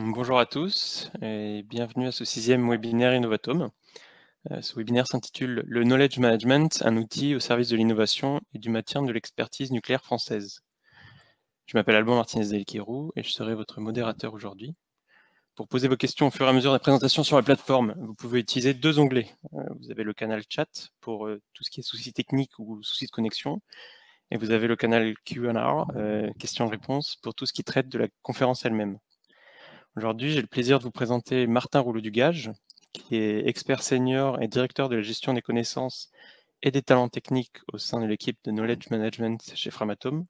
Bonjour à tous et bienvenue à ce sixième webinaire Innovatome. Euh, ce webinaire s'intitule Le Knowledge Management, un outil au service de l'innovation et du maintien de l'expertise nucléaire française. Je m'appelle Alban Martinez Delquerou et je serai votre modérateur aujourd'hui. Pour poser vos questions au fur et à mesure de la présentation sur la plateforme, vous pouvez utiliser deux onglets. Euh, vous avez le canal chat pour euh, tout ce qui est soucis techniques ou soucis de connexion et vous avez le canal Q&A, questions-réponses, pour tout ce qui traite de la conférence elle-même. Aujourd'hui, j'ai le plaisir de vous présenter Martin Rouleau-Dugage, qui est expert senior et directeur de la gestion des connaissances et des talents techniques au sein de l'équipe de Knowledge Management chez Framatome,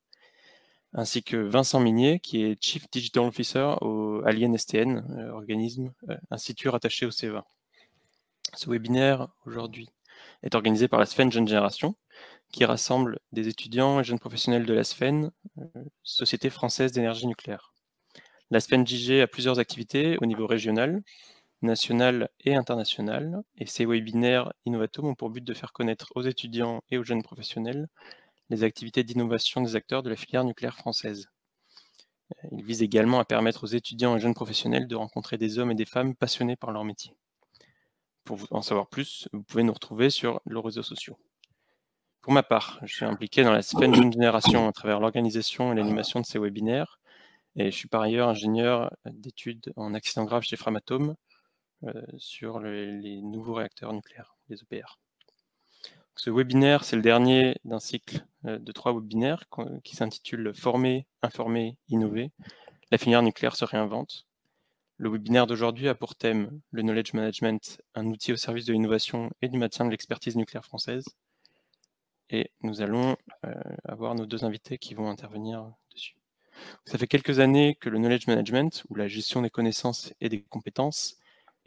ainsi que Vincent Minier, qui est Chief Digital Officer au, à l'INSTN, euh, organisme euh, institut rattaché au CEA. Ce webinaire aujourd'hui est organisé par la SFEN Jeune Génération, qui rassemble des étudiants et jeunes professionnels de la SFEN, euh, Société française d'énergie nucléaire. La SFNJG a plusieurs activités au niveau régional, national et international, et ces webinaires Innovatome ont pour but de faire connaître aux étudiants et aux jeunes professionnels les activités d'innovation des acteurs de la filière nucléaire française. Ils visent également à permettre aux étudiants et jeunes professionnels de rencontrer des hommes et des femmes passionnés par leur métier. Pour en savoir plus, vous pouvez nous retrouver sur les réseaux sociaux. Pour ma part, je suis impliqué dans la SFEN Jeune Génération à travers l'organisation et l'animation de ces webinaires, et je suis par ailleurs ingénieur d'études en accident grave chez Framatome euh, sur les nouveaux réacteurs nucléaires, les EPR. Ce webinaire, c'est le dernier d'un cycle euh, de trois webinaires qui s'intitule Former, informer, innover. La filière nucléaire se réinvente. Le webinaire d'aujourd'hui a pour thème le knowledge management, un outil au service de l'innovation et du maintien de l'expertise nucléaire française. Et nous allons euh, avoir nos deux invités qui vont intervenir ça fait quelques années que le knowledge management, ou la gestion des connaissances et des compétences,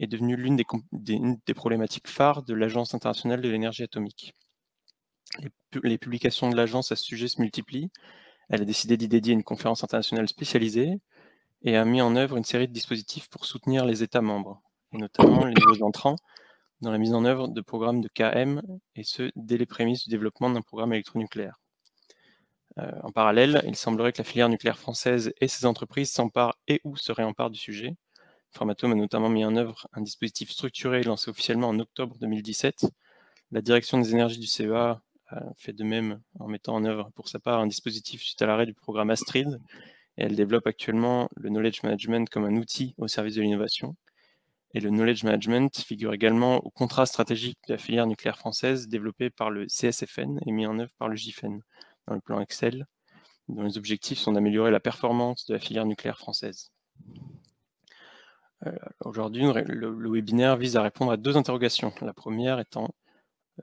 est devenu l'une des, problématiques phares de l'Agence internationale de l'énergie atomique. Les, publications de l'agence à ce sujet se multiplient. Elle a décidé d'y dédier une conférence internationale spécialisée et a mis en œuvre une série de dispositifs pour soutenir les États membres, et notamment les nouveaux entrants, dans la mise en œuvre de programmes de KM, et ce, dès les prémices du développement d'un programme électronucléaire. Euh, en parallèle, il semblerait que la filière nucléaire française et ses entreprises s'emparent et ou se réemparent du sujet. Framatome a notamment mis en œuvre un dispositif structuré lancé officiellement en octobre 2017. La direction des énergies du CEA a fait de même en mettant en œuvre pour sa part un dispositif suite à l'arrêt du programme Astrid elle développe actuellement le knowledge management comme un outil au service de l'innovation. Et le knowledge management figure également au contrat stratégique de la filière nucléaire française développé par le CSFN et mis en œuvre par le JFN dans le plan Excel, dont les objectifs sont d'améliorer la performance de la filière nucléaire française. Euh, aujourd'hui, le, webinaire vise à répondre à deux interrogations. La première étant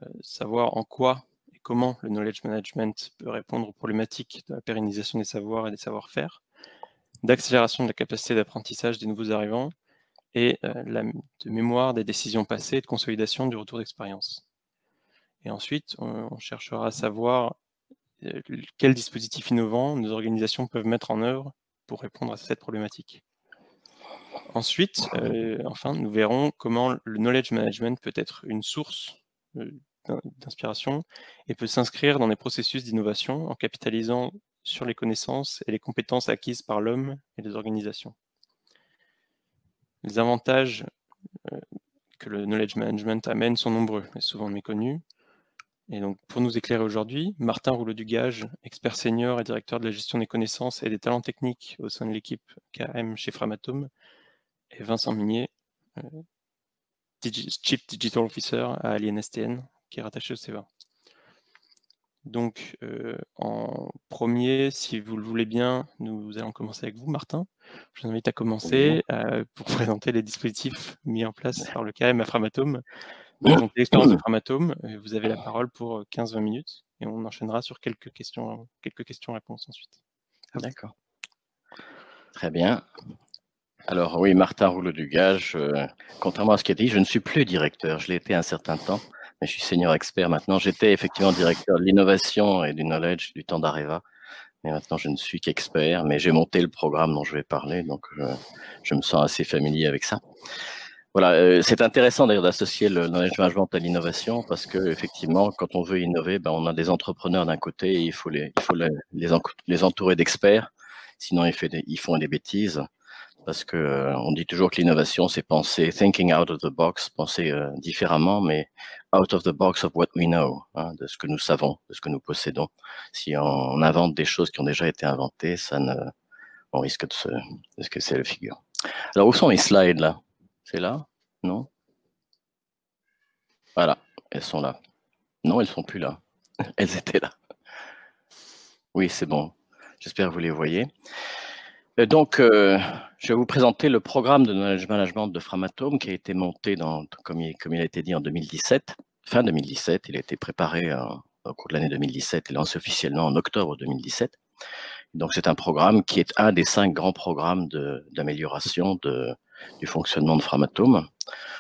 euh, savoir en quoi et comment le knowledge management peut répondre aux problématiques de la pérennisation des savoirs et des savoir-faire, d'accélération de la capacité d'apprentissage des nouveaux arrivants et euh, de mémoire des décisions passées et de consolidation du retour d'expérience. Et ensuite, on cherchera à savoir quels dispositifs innovants nos organisations peuvent mettre en œuvre pour répondre à cette problématique? Ensuite, euh, enfin, nous verrons comment le knowledge management peut être une source euh, d'inspiration et peut s'inscrire dans des processus d'innovation en capitalisant sur les connaissances et les compétences acquises par l'homme et les organisations. Les avantages que le knowledge management amène sont nombreux et souvent méconnus. Et donc, pour nous éclairer aujourd'hui, Martin Rouleau-Dugage, expert senior et directeur de la gestion des connaissances et des talents techniques au sein de l'équipe KM chez Framatome, et Vincent Minier, euh, Chief Digital Officer à l'INSTN, qui est rattaché au CEVA. Donc, euh, en premier, si vous le voulez bien, nous allons commencer avec vous, Martin. Je vous invite à commencer euh, pour présenter les dispositifs mis en place par le KM à Framatome donc, l'expérience de Framatome, vous avez la parole pour 15-20 euh, minutes et on enchaînera sur quelques questions, quelques questions-réponses ensuite. D'accord. Très bien. Alors oui, Martin Rouleau-Dugage, euh, contrairement à ce qui a dit, je ne suis plus directeur. Je l'ai été un certain temps, mais je suis senior expert maintenant. J'étais effectivement directeur de l'innovation et du knowledge du temps d'Areva, mais maintenant je ne suis qu'expert, mais j'ai monté le programme dont je vais parler, donc je me sens assez familier avec ça. Voilà, euh, c'est intéressant d'ailleurs d'associer le knowledge management à l'innovation parce que effectivement, quand on veut innover, ben, on a des entrepreneurs d'un côté et il faut les, entourer d'experts, sinon ils, font des bêtises. parce que euh, on dit toujours que l'innovation, c'est penser thinking out of the box, penser euh, différemment, mais out of the box of what we know, hein, de ce que nous savons, de ce que nous possédons. Si on invente des choses qui ont déjà été inventées, ça on risque de se, de se casser la figure. Alors, où sont les slides là? C'est là Non? Voilà, elles sont là. Non, elles sont plus là. Elles étaient là. Oui, c'est bon. J'espère que vous les voyez. Euh, donc, euh, je vais vous présenter le programme de management de Framatome qui a été monté, dans, comme, il, comme il a été dit, en 2017, fin 2017. Il a été préparé au cours de l'année 2017 et lancé officiellement en octobre 2017. Donc, c'est un programme qui est un des cinq grands programmes d'amélioration du fonctionnement de Framatome.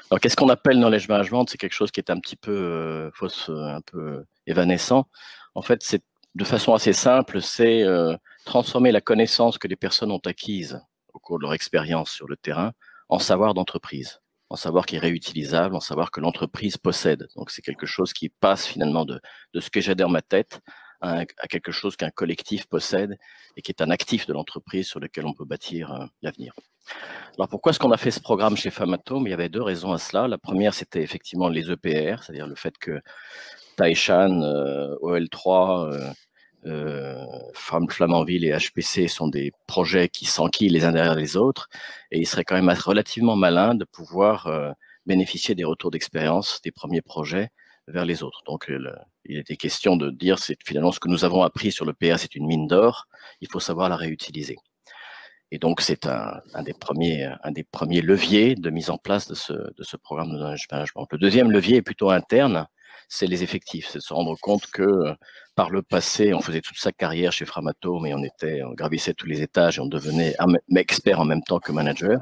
Alors, qu'est-ce qu'on appelle knowledge management? C'est quelque chose qui est un petit peu euh, fausse, un peu évanescent. En fait, c'est de façon assez simple, c'est transformer la connaissance que les personnes ont acquise au cours de leur expérience sur le terrain en savoir d'entreprise, en savoir qui est réutilisable, en savoir que l'entreprise possède. Donc c'est quelque chose qui passe finalement de, ce que j'ai dans ma tête à, quelque chose qu'un collectif possède et qui est un actif de l'entreprise sur lequel on peut bâtir euh, l'avenir. Alors pourquoi est-ce qu'on a fait ce programme chez Famatom? Il y avait deux raisons à cela. La première, c'était effectivement les EPR, c'est-à-dire le fait que Taishan, euh, OL3, euh, Flamanville et HPC sont des projets qui s'enquillent les uns derrière les autres, et il serait quand même relativement malin de pouvoir euh, bénéficier des retours d'expérience des premiers projets vers les autres. Donc, il était question de dire, finalement ce que nous avons appris sur le PR, c'est une mine d'or, il faut savoir la réutiliser. Et donc, c'est un, des premiers, un des premiers leviers de mise en place de ce, programme de management. Le deuxième levier est plutôt interne, c'est les effectifs. C'est de se rendre compte que euh, par le passé, on faisait toute sa carrière chez Framatome et on était, on gravissait tous les étages et on devenait expert en même temps que manager.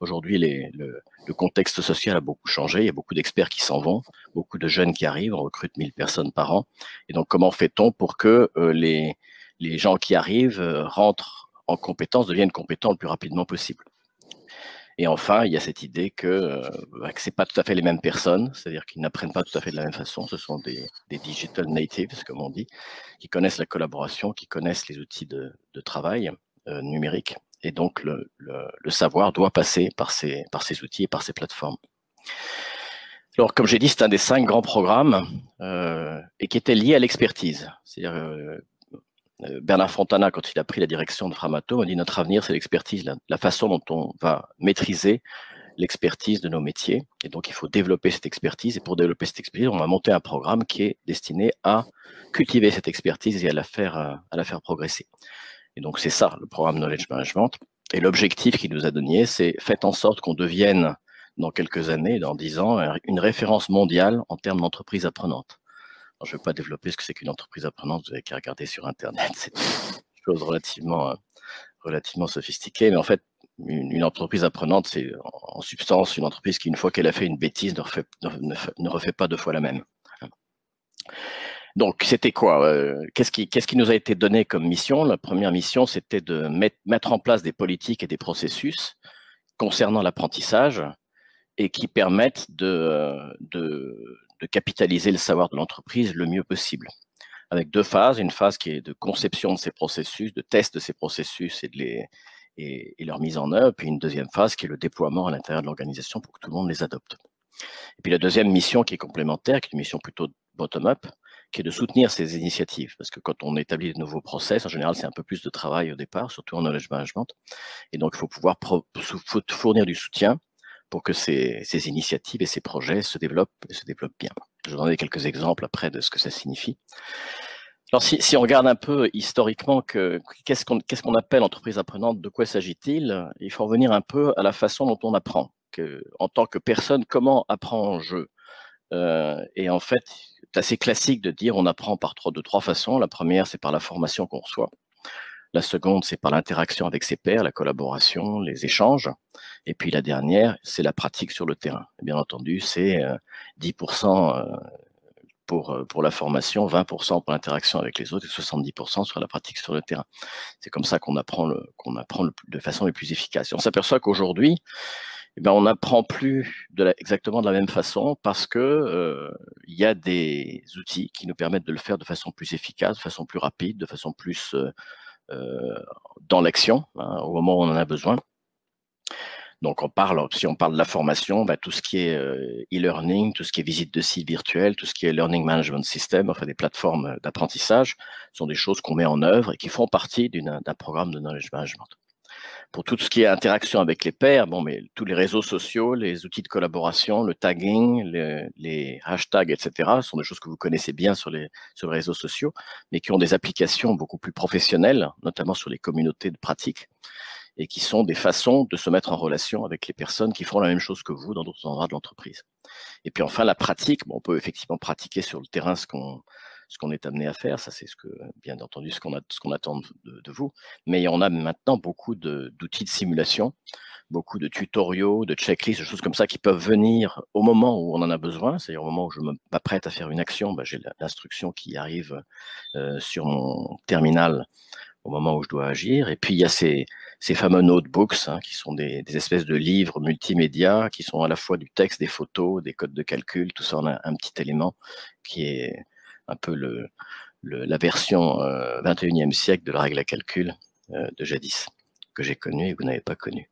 Aujourd'hui, le, contexte social a beaucoup changé. Il y a beaucoup d'experts qui s'en vont, beaucoup de jeunes qui arrivent. On recrute 1000 personnes par an. Et donc, comment fait-on pour que euh, les, les gens qui arrivent euh, rentrent en compétence, deviennent compétents le plus rapidement possible? Et enfin, il y a cette idée que, euh, bah, que pas tout à fait les mêmes personnes, c'est-à-dire qu'ils n'apprennent pas tout à fait de la même façon. Ce sont des, des, digital natives, comme on dit, qui connaissent la collaboration, qui connaissent les outils de, de travail euh, numériques. Et donc, le, savoir doit passer par ces, outils et par ces plateformes. Alors, comme j'ai dit, c'est un des cinq grands programmes euh, et qui était lié à l'expertise. C'est-à-dire, euh, euh, Bernard Fontana, quand il a pris la direction de Framatome, a dit notre avenir, c'est l'expertise, la, façon dont on va maîtriser l'expertise de nos métiers. Et donc, il faut développer cette expertise. Et pour développer cette expertise, on va monter un programme qui est destiné à cultiver cette expertise et à la faire progresser. Et donc, c'est ça, le programme Knowledge Management. Et l'objectif qu'il nous a donné, c'est faites en sorte qu'on devienne, dans quelques années, dans dix ans, une référence mondiale en termes d'entreprise apprenante je ne vais pas développer ce que c'est qu'une entreprise apprenante, vous avez qu'à regarder sur Internet, c'est une chose relativement, euh, relativement sophistiquée, mais en fait, une, entreprise apprenante, c'est en substance une entreprise qui, une fois qu'elle a fait une bêtise, ne refait, ne, refait, pas deux fois la même. Donc, c'était quoi euh, Qu'est-ce qui, nous a été donné comme mission? La première mission, c'était de mettre, en place des politiques et des processus concernant l'apprentissage et qui permettent de, euh, de, capitaliser le savoir de l'entreprise le mieux possible. Avec deux phases, une phase qui est de conception de ces processus, de test de ces processus et, de leur mise en œuvre, puis une deuxième phase qui est le déploiement à l'intérieur de l'organisation pour que tout le monde les adopte. Et puis la deuxième mission qui est complémentaire, qui est une mission plutôt bottom-up, qui est de soutenir ces initiatives. Parce que quand on établit de nouveaux process, en général, c'est un peu plus de travail au départ, surtout en knowledge management. Et donc, il faut pouvoir fournir du soutien pour que ces, initiatives et ces projets se développent et se développent bien. Je vais donner quelques exemples après de ce que ça signifie. Alors, si, on regarde un peu historiquement qu'est-ce qu'on appelle entreprise apprenante, de quoi s'agit-il Il faut revenir un peu à la façon dont on apprend. En tant que personne, comment apprend en jeu euh, Et en fait, c'est assez classique de dire on apprend par de trois façons. La première, c'est par la formation qu'on reçoit. La seconde, c'est par l'interaction avec ses pairs, la collaboration, les échanges. Et puis la dernière, c'est la pratique sur le terrain. bien entendu, c'est 10% euh, pour, euh, pour la formation, 20% pour l'interaction avec les autres et 70% sur la pratique sur le terrain. C'est comme ça qu'on apprend, le, qu'on apprend de façon la plus efficace. Et on s'aperçoit qu'aujourd'hui, eh bien, on n'apprend plus de exactement de la même façon parce que il y a des outils qui nous permettent de le faire de façon plus efficace, de façon plus rapide, de façon plus euh, dans l'action, hein, au moment où on en a besoin. Donc, on parle, si on parle de la formation, bah, tout ce qui est euh, e-learning, tout ce qui est visite de site virtuel, tout ce qui est learning management system, enfin des plateformes d'apprentissage, sont des choses qu'on met en œuvre et qui font partie d'un programme de knowledge management. Pour tout ce qui est interaction avec les pairs, bon, mais tous les réseaux sociaux, les outils de collaboration, le tagging, les, hashtags, etc., sont des choses que vous connaissez bien sur les, sur les réseaux sociaux, mais qui ont des applications beaucoup plus professionnelles, notamment sur les communautés de pratique et qui sont des façons de se mettre en relation avec les personnes qui font la même chose que vous dans d'autres endroits de l'entreprise. Et puis enfin, la pratique, on peut effectivement pratiquer sur le terrain ce qu'on ce qu'on est amené à faire, ça c'est ce que, bien entendu, ce qu'on attend de, vous, mais on a maintenant beaucoup d'outils de, simulation, beaucoup de tutoriaux, de checklists, de choses comme ça qui peuvent venir au moment où on en a besoin, c'est-à-dire au moment où je m'apprête à faire une action, bah, j'ai l'instruction qui arrive euh, sur mon terminal au moment où je dois agir. Et puis il y a ces, fameux notebooks, hein, qui sont des, espèces de livres multimédia, qui sont à la fois du texte, des photos, des codes de calcul, tout ça en un petit élément qui est un peu le, la version 21e euh, siècle de la règle à calcul euh, de jadis, que j'ai connue et que vous n'avez pas connue.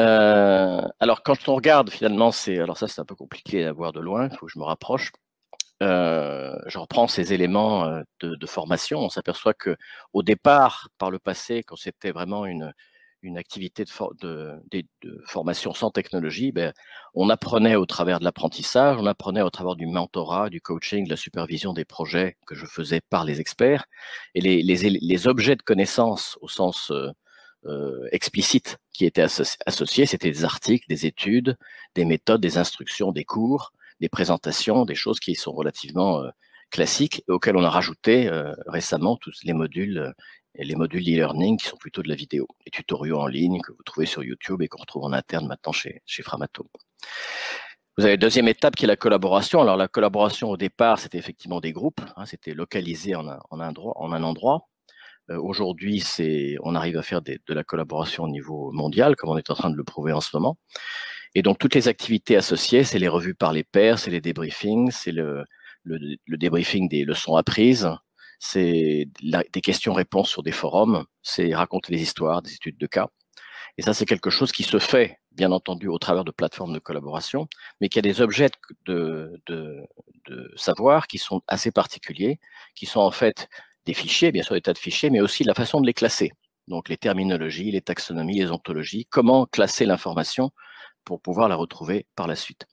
Euh, alors quand on regarde finalement, c'est alors ça c'est un peu compliqué à voir de loin, il faut que je me rapproche. je reprends ces éléments de, formation. On s'aperçoit que au départ, par le passé, quand c'était vraiment une, une activité de, formation sans technologie, ben, on apprenait au travers de l'apprentissage, on apprenait au travers du mentorat, du coaching, de la supervision des projets que je faisais par les experts. Et les, objets de connaissance au sens euh, euh, explicite qui étaient associés, c'était des articles, des études, des méthodes, des instructions, des cours, des présentations, des choses qui sont relativement euh, classiques et auxquelles on a rajouté récemment tous les modules et les modules e-learning qui sont plutôt de la vidéo, les tutoriaux en ligne que vous trouvez sur YouTube et qu'on retrouve en interne maintenant chez, chez Framato. Vous avez la deuxième étape qui est la collaboration. Alors la collaboration au départ, c'était effectivement des groupes, hein, c'était localisé en un, en un, en un endroit. Euh, aujourd'hui, on arrive à faire de la collaboration au niveau mondial, comme on est en train de le prouver en ce moment. Et donc toutes les activités associées, c'est les revues par les pairs, c'est les débriefings, c'est le, le, le, débriefing des leçons apprises, c'est des questions-réponses sur des forums, c'est raconter des histoires, des études de cas. Et ça, c'est quelque chose qui se fait, bien entendu, au travers de plateformes de collaboration, mais qui a des objets de, savoir qui sont assez particuliers, qui sont en fait des fichiers, bien sûr des tas de fichiers, mais aussi la façon de les classer. Donc les terminologies, les taxonomies, les ontologies, comment classer l'information pour pouvoir la retrouver par la suite.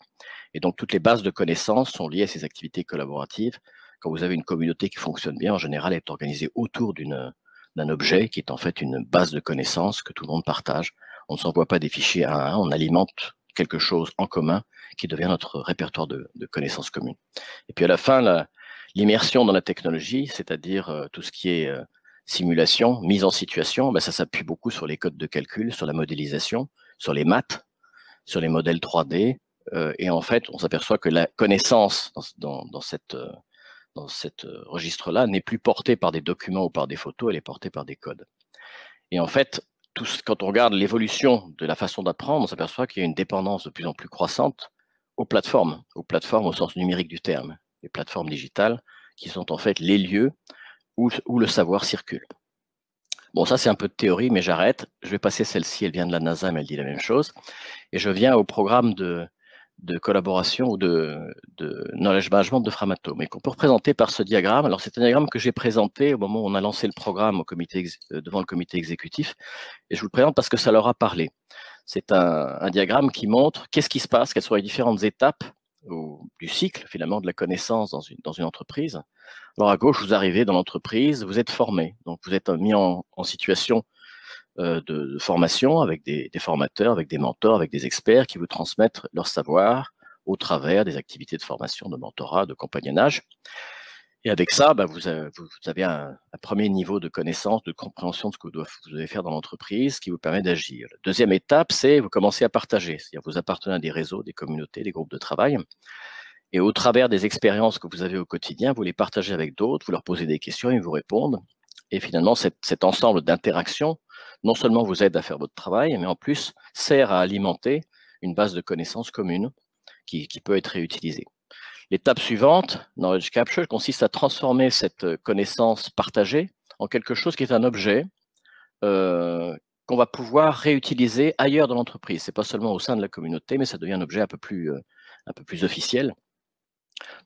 Et donc toutes les bases de connaissances sont liées à ces activités collaboratives quand vous avez une communauté qui fonctionne bien, en général, elle est organisée autour d'un objet qui est en fait une base de connaissances que tout le monde partage. On ne s'envoie pas des fichiers à un, on alimente quelque chose en commun qui devient notre répertoire de, connaissances communes. Et puis à la fin, l'immersion dans la technologie, c'est-à-dire euh, tout ce qui est euh, simulation, mise en situation, ben, ça s'appuie beaucoup sur les codes de calcul, sur la modélisation, sur les maths, sur les modèles 3D. Euh, et en fait, on s'aperçoit que la connaissance dans cette dans cet euh, registre-là n'est plus portée par des documents ou par des photos, elle est portée par des codes. Et en fait, quand on regarde l'évolution de la façon d'apprendre, on s'aperçoit qu'il y a une dépendance de plus en plus croissante aux plateformes, aux plateformes au sens numérique du terme, les plateformes digitales, qui sont en fait les lieux où le savoir circule. Bon, ça c'est un peu de théorie, mais j'arrête. Je vais passer celle-ci, elle vient de la NASA, mais elle dit la même chose. Et je viens au programme de, de collaboration ou de, knowledge management de Framato, mais qu'on peut représenter par ce diagramme. Alors, c'est un diagramme que j'ai présenté au moment où on a lancé le programme au comité, euh, devant le comité exécutif, et je vous le présente parce que ça leur a parlé. C'est un, diagramme qui montre qu'est-ce qui se passe, quelles sont les différentes étapes du cycle, finalement, de la connaissance dans une, dans une entreprise. Alors, à gauche, vous arrivez dans l'entreprise, vous êtes formé, donc vous êtes mis en, en situation euh, de, formation avec des, formateurs, avec des mentors, avec des experts qui vous transmettent leur savoir au travers des activités de formation, de mentorat, de compagnonnage. Et avec ça, bah, vous, avez, un, premier niveau de connaissance, de compréhension de ce que vous devez faire dans l'entreprise qui vous permet d'agir. La deuxième étape, c'est vous commencez à partager, c'est-à-dire vous appartenez à des réseaux, des communautés, des groupes de travail. Et au travers des expériences que vous avez au quotidien, vous les partagez avec d'autres, vous leur posez des questions, ils vous répondent. Et finalement, cet ensemble d'interactions non seulement vous aide à faire votre travail, mais en plus sert à alimenter une base de connaissances commune qui, peut être réutilisée. L'étape suivante, Knowledge Capture, consiste à transformer cette connaissance partagée en quelque chose qui est un objet euh, qu'on va pouvoir réutiliser ailleurs dans l'entreprise. Ce n'est pas seulement au sein de la communauté, mais ça devient un objet un peu plus, euh, officiel.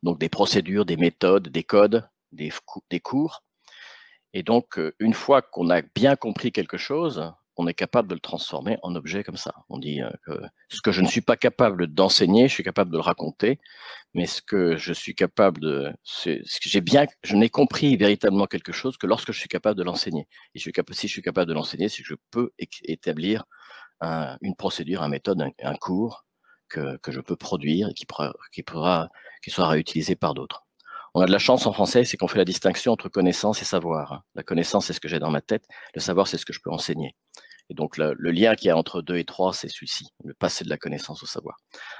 Donc des procédures, des méthodes, des codes, des, des cours. Et donc, euh, une fois qu'on a bien compris quelque chose, on est capable de le transformer en objet comme ça. On dit euh, que ce que je ne suis pas capable d'enseigner, je suis capable de le raconter, mais ce que je suis capable de, ce que j'ai bien, je n'ai compris véritablement quelque chose que lorsque je suis capable de l'enseigner. Et si je suis capable de l'enseigner, c'est que je peux établir une procédure, une méthode, un, cours que, je peux produire et qui pourra, qui sera réutilisé par d'autres. On a de la chance en français, c'est qu'on fait la distinction entre connaissance et savoir. La connaissance, c'est ce que j'ai dans ma tête. Le savoir, c'est ce que je peux enseigner. Et donc, le, lien qu'il y a entre 2 et 3, c'est celui-ci, le passer de la connaissance au savoir.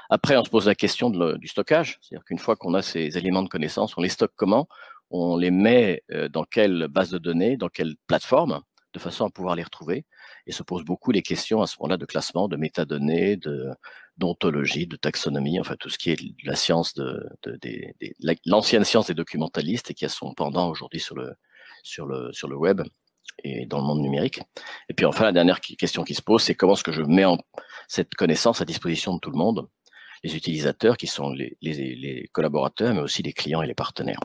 Après, on se pose la question du stockage. C'est-à-dire qu'une fois qu'on a ces éléments de connaissance, on les stocke comment? On les met euh, dans quelle base de données, dans quelle plateforme, de façon à pouvoir les retrouver. Et se pose beaucoup les questions à ce moment-là de classement, de métadonnées, de, d'ontologie, de taxonomie, enfin tout ce qui est la science de, l'ancienne science des documentalistes et qui a son pendant aujourd'hui sur le, sur, le, sur le web et dans le monde numérique. Et puis enfin, la dernière question qui se pose, c'est comment est-ce que je mets en, cette connaissance à disposition de tout le monde, les utilisateurs qui sont les, les, collaborateurs, mais aussi les clients et les partenaires?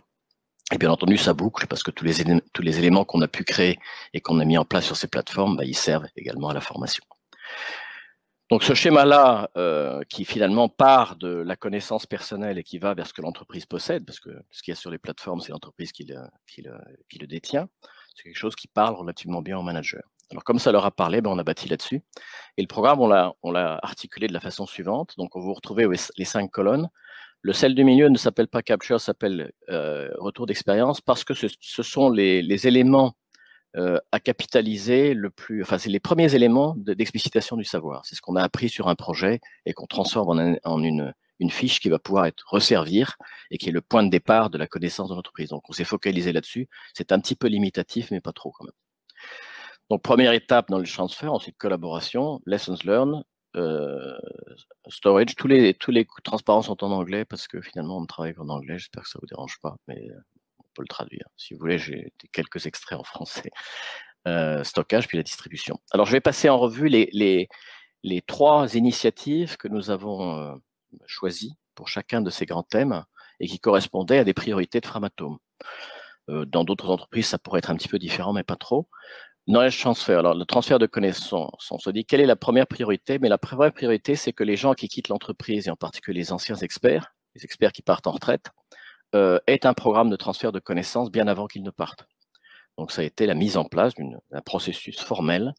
Et bien entendu, ça boucle parce que tous les, éléments qu'on a pu créer et qu'on a mis en place sur ces plateformes, bah, ils servent également à la formation. Donc ce schéma-là, euh, qui finalement part de la connaissance personnelle et qui va vers ce que l'entreprise possède, parce que ce qu'il y a sur les plateformes, c'est l'entreprise qui le, qui, le, qui le, détient, c'est quelque chose qui parle relativement bien aux managers. Alors comme ça leur a parlé, ben, on a bâti là-dessus. Et le programme, on l'a articulé de la façon suivante. Donc on vous retrouvez les cinq colonnes. Le celle du milieu ne s'appelle pas Capture, s'appelle euh, Retour d'expérience parce que ce, sont les, les éléments euh, à capitaliser le plus, enfin, c'est les premiers éléments d'explicitation du savoir. C'est ce qu'on a appris sur un projet et qu'on transforme en, une, une, fiche qui va pouvoir être resservir et qui est le point de départ de la connaissance de l'entreprise. Donc, on s'est focalisé là-dessus. C'est un petit peu limitatif, mais pas trop quand même. Donc, première étape dans le transfert, ensuite collaboration, lessons learned, euh, storage. Tous les, tous transparents sont en anglais parce que finalement, on travaille en anglais. J'espère que ça vous dérange pas. Mais euh, peut le traduire. Si vous voulez, j'ai quelques extraits en français. Euh, stockage, puis la distribution. Alors, je vais passer en revue les, trois initiatives que nous avons choisies pour chacun de ces grands thèmes et qui correspondaient à des priorités de Framatome. Dans d'autres entreprises, ça pourrait être un petit peu différent, mais pas trop. Knowledge transfer. Alors, le transfert de connaissances, on se dit quelle est la première priorité? Mais la première priorité, c'est que les gens qui quittent l'entreprise, et en particulier les anciens experts, les experts qui partent en retraite, euh, est un programme de transfert de connaissances bien avant qu'ils ne partent. Donc ça a été la mise en place d'un processus formel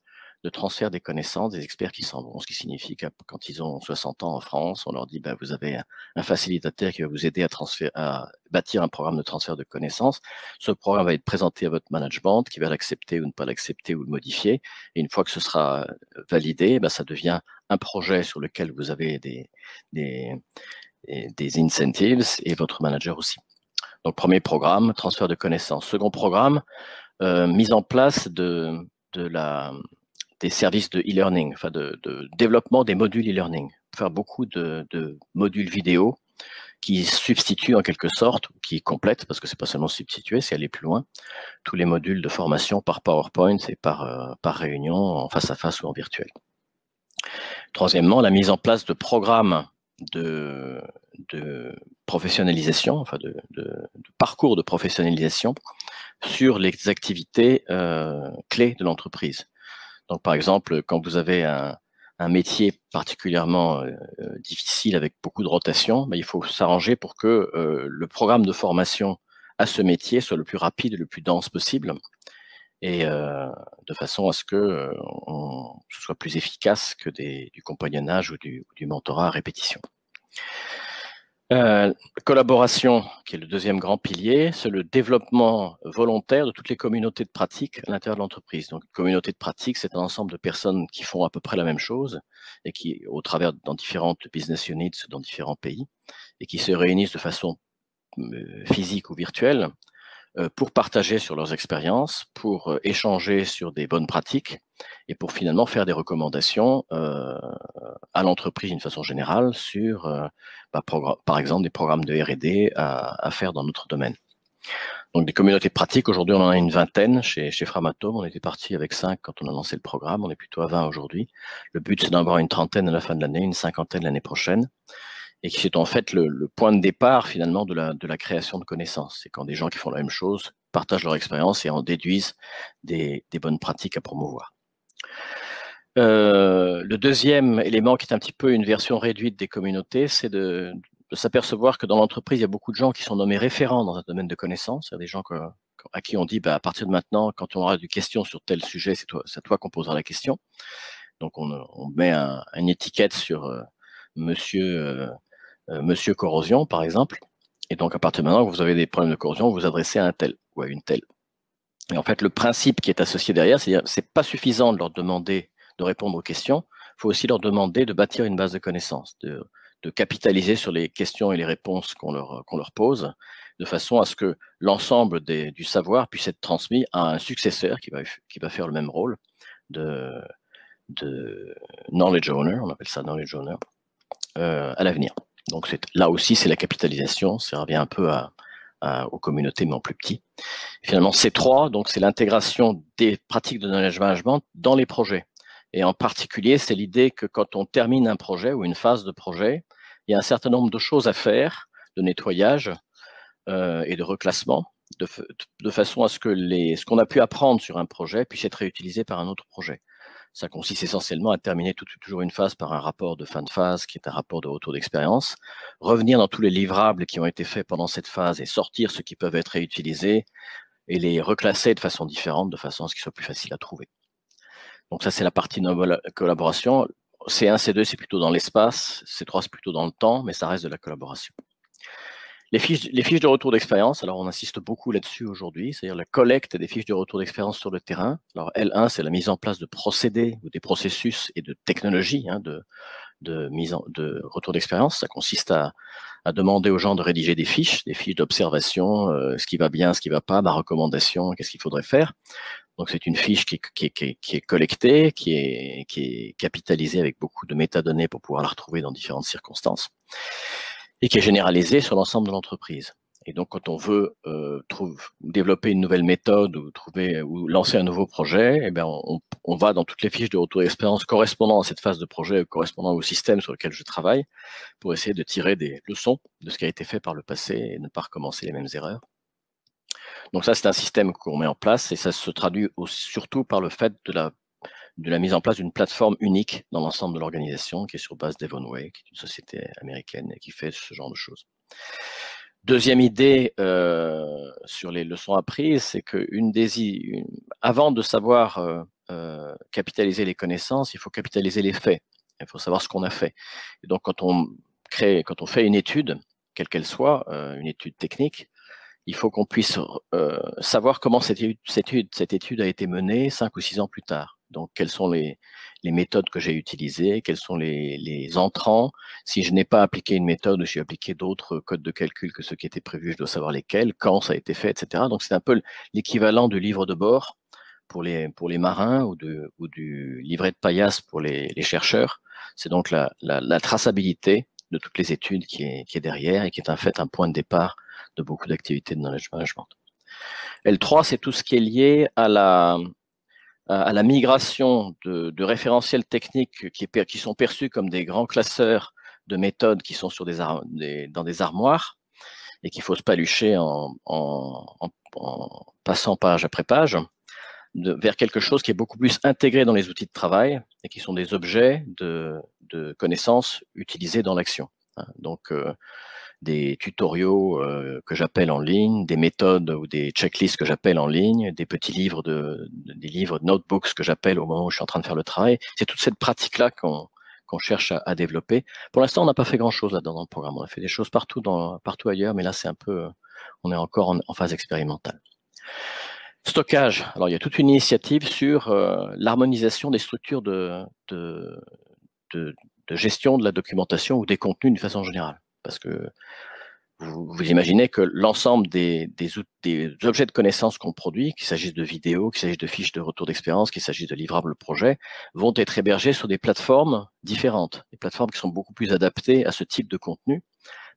de transfert des connaissances des experts qui s'en vont, ce qui signifie que quand ils ont 60 ans en France, on leur dit ben, vous avez un, facilitateur qui va vous aider à, à bâtir un programme de transfert de connaissances. Ce programme va être présenté à votre management qui va l'accepter ou ne pas l'accepter ou le modifier. Et une fois que ce sera validé, ben, ça devient un projet sur lequel vous avez des, des, des incentives et votre manager aussi. Donc, premier programme, transfert de connaissances. Second programme, euh, mise en place de, de la, des services de e-learning, enfin de, développement des modules e-learning. Faire beaucoup de, modules vidéo qui substituent en quelque sorte, qui complètent, parce que c'est pas seulement substituer, c'est aller plus loin, tous les modules de formation par PowerPoint et par, euh, réunion en face à face ou en virtuel. Troisièmement, la mise en place de programmes de, de professionnalisation, enfin de, parcours de professionnalisation sur les activités euh, clés de l'entreprise. Donc, par exemple, quand vous avez un, métier particulièrement euh, difficile avec beaucoup de rotation, ben, il faut s'arranger pour que euh, le programme de formation à ce métier soit le plus rapide et le plus dense possible, et de façon à ce que ce soit plus efficace que du compagnonnage ou du, ou du mentorat à répétition. Euh, collaboration, qui est le deuxième grand pilier, c'est le développement volontaire de toutes les communautés de pratique à l'intérieur de l'entreprise. Donc, une communauté de pratique, c'est un ensemble de personnes qui font à peu près la même chose et qui, au travers dans différentes business units dans différents pays, et qui se réunissent de façon euh, physique ou virtuelle euh, pour partager sur leurs expériences, pour échanger sur des bonnes pratiques et pour finalement faire des recommandations euh, à l'entreprise d'une façon générale sur, bah, par exemple, des programmes de R&D à, faire dans notre domaine. Donc des communautés pratiques, aujourd'hui on en a une vingtaine chez, chez Framatome, on était parti avec cinq quand on a lancé le programme, on est plutôt à 20 aujourd'hui. Le but c'est d'en avoir une trentaine à la fin de l'année, une cinquantaine l'année prochaine, et qui est en fait le, point de départ finalement de la, de la création de connaissances. C'est quand des gens qui font la même chose partagent leur expérience et en déduisent des, des bonnes pratiques à promouvoir. Euh, le deuxième élément qui est un petit peu une version réduite des communautés, c'est de, de s'apercevoir que dans l'entreprise, il y a beaucoup de gens qui sont nommés référents dans un domaine de connaissances. Il y a des gens à qui on dit, bah, à partir de maintenant, quand on aura des questions sur tel sujet, c'est toi, toi qu'on posera la question. Donc, on, on met une étiquette sur euh, monsieur, euh, euh, monsieur corrosion, par exemple. Et donc, à partir de maintenant, que vous avez des problèmes de corrosion, vous vous adressez à un tel ou à une telle. Et en fait, le principe qui est associé derrière, c'est-à-dire, c'est pas suffisant de leur demander de répondre aux questions. Il faut aussi leur demander de bâtir une base de connaissances, de, de capitaliser sur les questions et les réponses qu'on leur, leur pose, de façon à ce que l'ensemble du savoir puisse être transmis à un successeur qui va, qui va faire le même rôle de, de knowledge owner, on appelle ça knowledge owner, euh, à l'avenir. Donc là aussi, c'est la capitalisation, ça revient un peu à, aux communautés, mais en plus petit. Finalement, C3, donc c'est l'intégration des pratiques de knowledge management dans les projets. Et en particulier, c'est l'idée que quand on termine un projet ou une phase de projet, il y a un certain nombre de choses à faire, de nettoyage euh, et de reclassement, de, façon à ce que ce qu'on a pu apprendre sur un projet puisse être réutilisé par un autre projet. Ça consiste essentiellement à terminer tout, toujours une phase par un rapport de fin de phase, qui est un rapport de retour d'expérience, revenir dans tous les livrables qui ont été faits pendant cette phase et sortir ceux qui peuvent être réutilisés et les reclasser de façon différente, de façon à ce qu'ils soient plus faciles à trouver. Donc ça, c'est la partie de collaboration. C1, C2, c'est plutôt dans l'espace, C3, c'est plutôt dans le temps, mais ça reste de la collaboration. Les fiches, les fiches de retour d'expérience, alors on insiste beaucoup là-dessus aujourd'hui, c'est-à-dire la collecte des fiches de retour d'expérience sur le terrain. Alors L1, c'est la mise en place de procédés ou des processus et de technologies hein, de, de, mise en, de retour d'expérience. Ça consiste à, à, demander aux gens de rédiger des fiches, des fiches d'observation, euh, ce qui va bien, ce qui va pas, ma recommandation, qu'est-ce qu'il faudrait faire. Donc c'est une fiche qui, qui, qui, est collectée, qui est, qui est capitalisée avec beaucoup de métadonnées pour pouvoir la retrouver dans différentes circonstances, et qui est généralisée sur l'ensemble de l'entreprise. Et donc quand on veut euh, trouve, développer une nouvelle méthode ou trouver ou lancer un nouveau projet, eh bien on, on va dans toutes les fiches de retour d'expérience correspondant à cette phase de projet, correspondant au système sur lequel je travaille, pour essayer de tirer des leçons de ce qui a été fait par le passé et ne pas recommencer les mêmes erreurs. Donc ça, c'est un système qu'on met en place et ça se traduit surtout par le fait de la, de la mise en place d'une plateforme unique dans l'ensemble de l'organisation qui est sur base d'Evonway, qui est une société américaine et qui fait ce genre de choses. Deuxième idée euh, sur les leçons apprises, c'est qu'une des avant de savoir euh, euh, capitaliser les connaissances, il faut capitaliser les faits. Il faut savoir ce qu'on a fait. Et donc quand on crée, quand on fait une étude, quelle qu'elle soit, une étude technique, il faut qu'on puisse euh, savoir comment cette étude, cette, étude, a été menée cinq ou six ans plus tard. Donc, quelles sont les, les méthodes que j'ai utilisées, quels sont les, les, entrants. Si je n'ai pas appliqué une méthode j'ai appliqué d'autres codes de calcul que ceux qui étaient prévus, je dois savoir lesquels, quand ça a été fait, etc. Donc, c'est un peu l'équivalent du livre de bord pour les, pour les marins ou, ou du livret de paillasse pour les, les chercheurs. C'est donc la, la, la, traçabilité de toutes les études qui est, qui est derrière et qui est en fait un point de départ de beaucoup d'activités de knowledge management. L3, c'est tout ce qui est lié à la, à la migration de, référentiels techniques qui, sont perçus comme des grands classeurs de méthodes qui sont sur des, dans des armoires et qu'il faut se palucher en, en, en, passant page après page, vers quelque chose qui est beaucoup plus intégré dans les outils de travail et qui sont des objets de, de connaissances utilisés dans l'action. Hein. Donc, euh, des tutoriaux euh, que j'appelle en ligne, des méthodes ou des checklists que j'appelle en ligne, des petits livres de, des livres de notebooks que j'appelle au moment où je suis en train de faire le travail. C'est toute cette pratique-là qu'on cherche à, développer. Pour l'instant, on n'a pas fait grand-chose là-dedans dans le programme. On a fait des choses partout, dans, partout ailleurs, mais là, c'est un peu, on est encore en, phase expérimentale. Stockage. Alors, il y a toute une initiative sur euh, l'harmonisation des structures de, de, de, de gestion de la documentation ou des contenus d'une façon générale parce que vous, imaginez que l'ensemble des, objets de connaissance qu'on produit, qu'il s'agisse de vidéos, qu'il s'agisse de fiches de retour d'expérience, qu'il s'agisse de livrables projets, vont être hébergés sur des plateformes différentes, des plateformes qui sont beaucoup plus adaptées à ce type de contenu.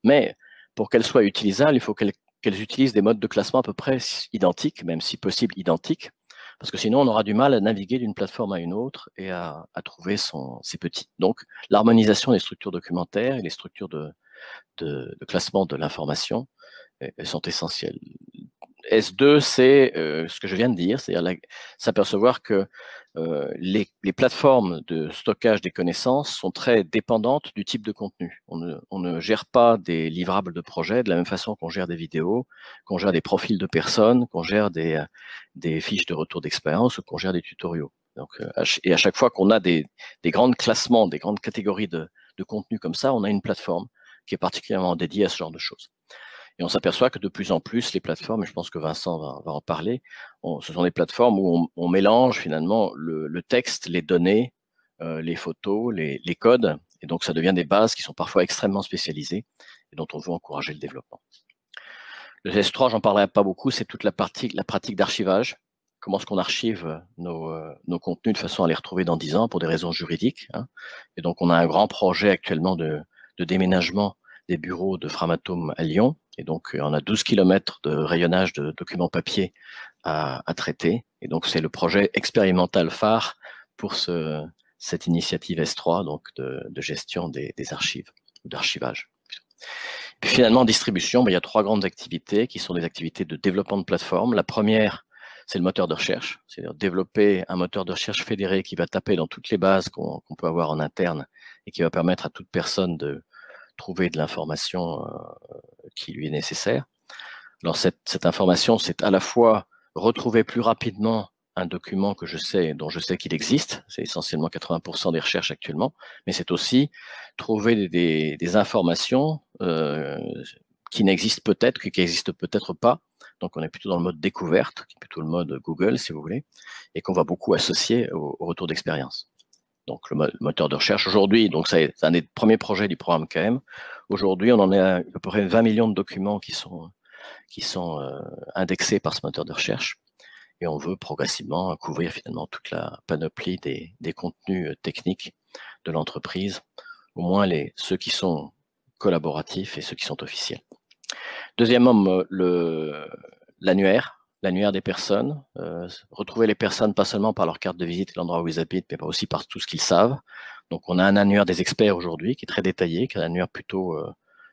Mais pour qu'elles soient utilisables, il faut qu'elles qu'elles utilisent des modes de classement à peu près identiques, même si possible identiques, parce que sinon on aura du mal à naviguer d'une plateforme à une autre et à, trouver son, ses petits. Donc l'harmonisation des structures documentaires et les structures de, de, classement de l'information sont essentielles. S2, c'est euh, ce que je viens de dire, c'est-à-dire s'apercevoir que euh, les, plateformes de stockage des connaissances sont très dépendantes du type de contenu. On ne, gère pas des livrables de projet de la même façon qu'on gère des vidéos, qu'on gère des profils de personnes, qu'on gère des, des, fiches de retour d'expérience ou qu'on gère des tutoriaux. Donc, euh, et à chaque fois qu'on a des, des grands classements, des grandes catégories de, de contenu comme ça, on a une plateforme qui est particulièrement dédiée à ce genre de choses. Et on s'aperçoit que de plus en plus, les plateformes, et je pense que Vincent va, en parler, ce sont des plateformes où on, mélange finalement le, texte, les données, euh, les photos, les, codes, et donc ça devient des bases qui sont parfois extrêmement spécialisées et dont on veut encourager le développement. Le S3, j'en parlerai pas beaucoup, c'est toute la, pratique d'archivage. Comment est-ce qu'on archive nos, euh, nos, contenus de façon à les retrouver dans 10 ans pour des raisons juridiques. Hein. Et donc, on a un grand projet actuellement de, de déménagement des bureaux de Framatome à Lyon. Et donc, on a 12 km de rayonnage de documents papier à, traiter. Et donc, c'est le projet expérimental phare pour ce, cette initiative S3, donc de, gestion des, archives, d'archivage. Puis finalement, en distribution, ben, il y a trois grandes activités qui sont des activités de développement de plateforme. La première, c'est le moteur de recherche, c'est-à-dire développer un moteur de recherche fédéré qui va taper dans toutes les bases qu'on peut avoir en interne et qui va permettre à toute personne de, trouver de l'information euh, qui lui est nécessaire. Alors cette, information, c'est à la fois retrouver plus rapidement un document que je sais, dont je sais qu'il existe, c'est essentiellement 80% des recherches actuellement, mais c'est aussi trouver des, des, informations euh, qui n'existent peut-être, qui n'existent peut-être pas. Donc on est plutôt dans le mode découverte, qui est plutôt le mode Google si vous voulez, et qu'on va beaucoup associer au retour d'expérience donc le moteur de recherche. Aujourd'hui, donc c'est un des premiers projets du programme KM. Aujourd'hui, on en a à peu près 20 millions de documents qui sont, qui sont euh, indexés par ce moteur de recherche. Et on veut progressivement couvrir finalement toute la panoplie des, des contenus euh, techniques de l'entreprise, au moins les, ceux qui sont collaboratifs et ceux qui sont officiels. Deuxièmement, l'annuaire l'annuaire des personnes, euh, retrouver les personnes pas seulement par leur carte de visite et l'endroit où ils habitent, mais aussi par tout ce qu'ils savent. Donc on a un annuaire des experts aujourd'hui qui est très détaillé, qui est un annuaire plutôt euh,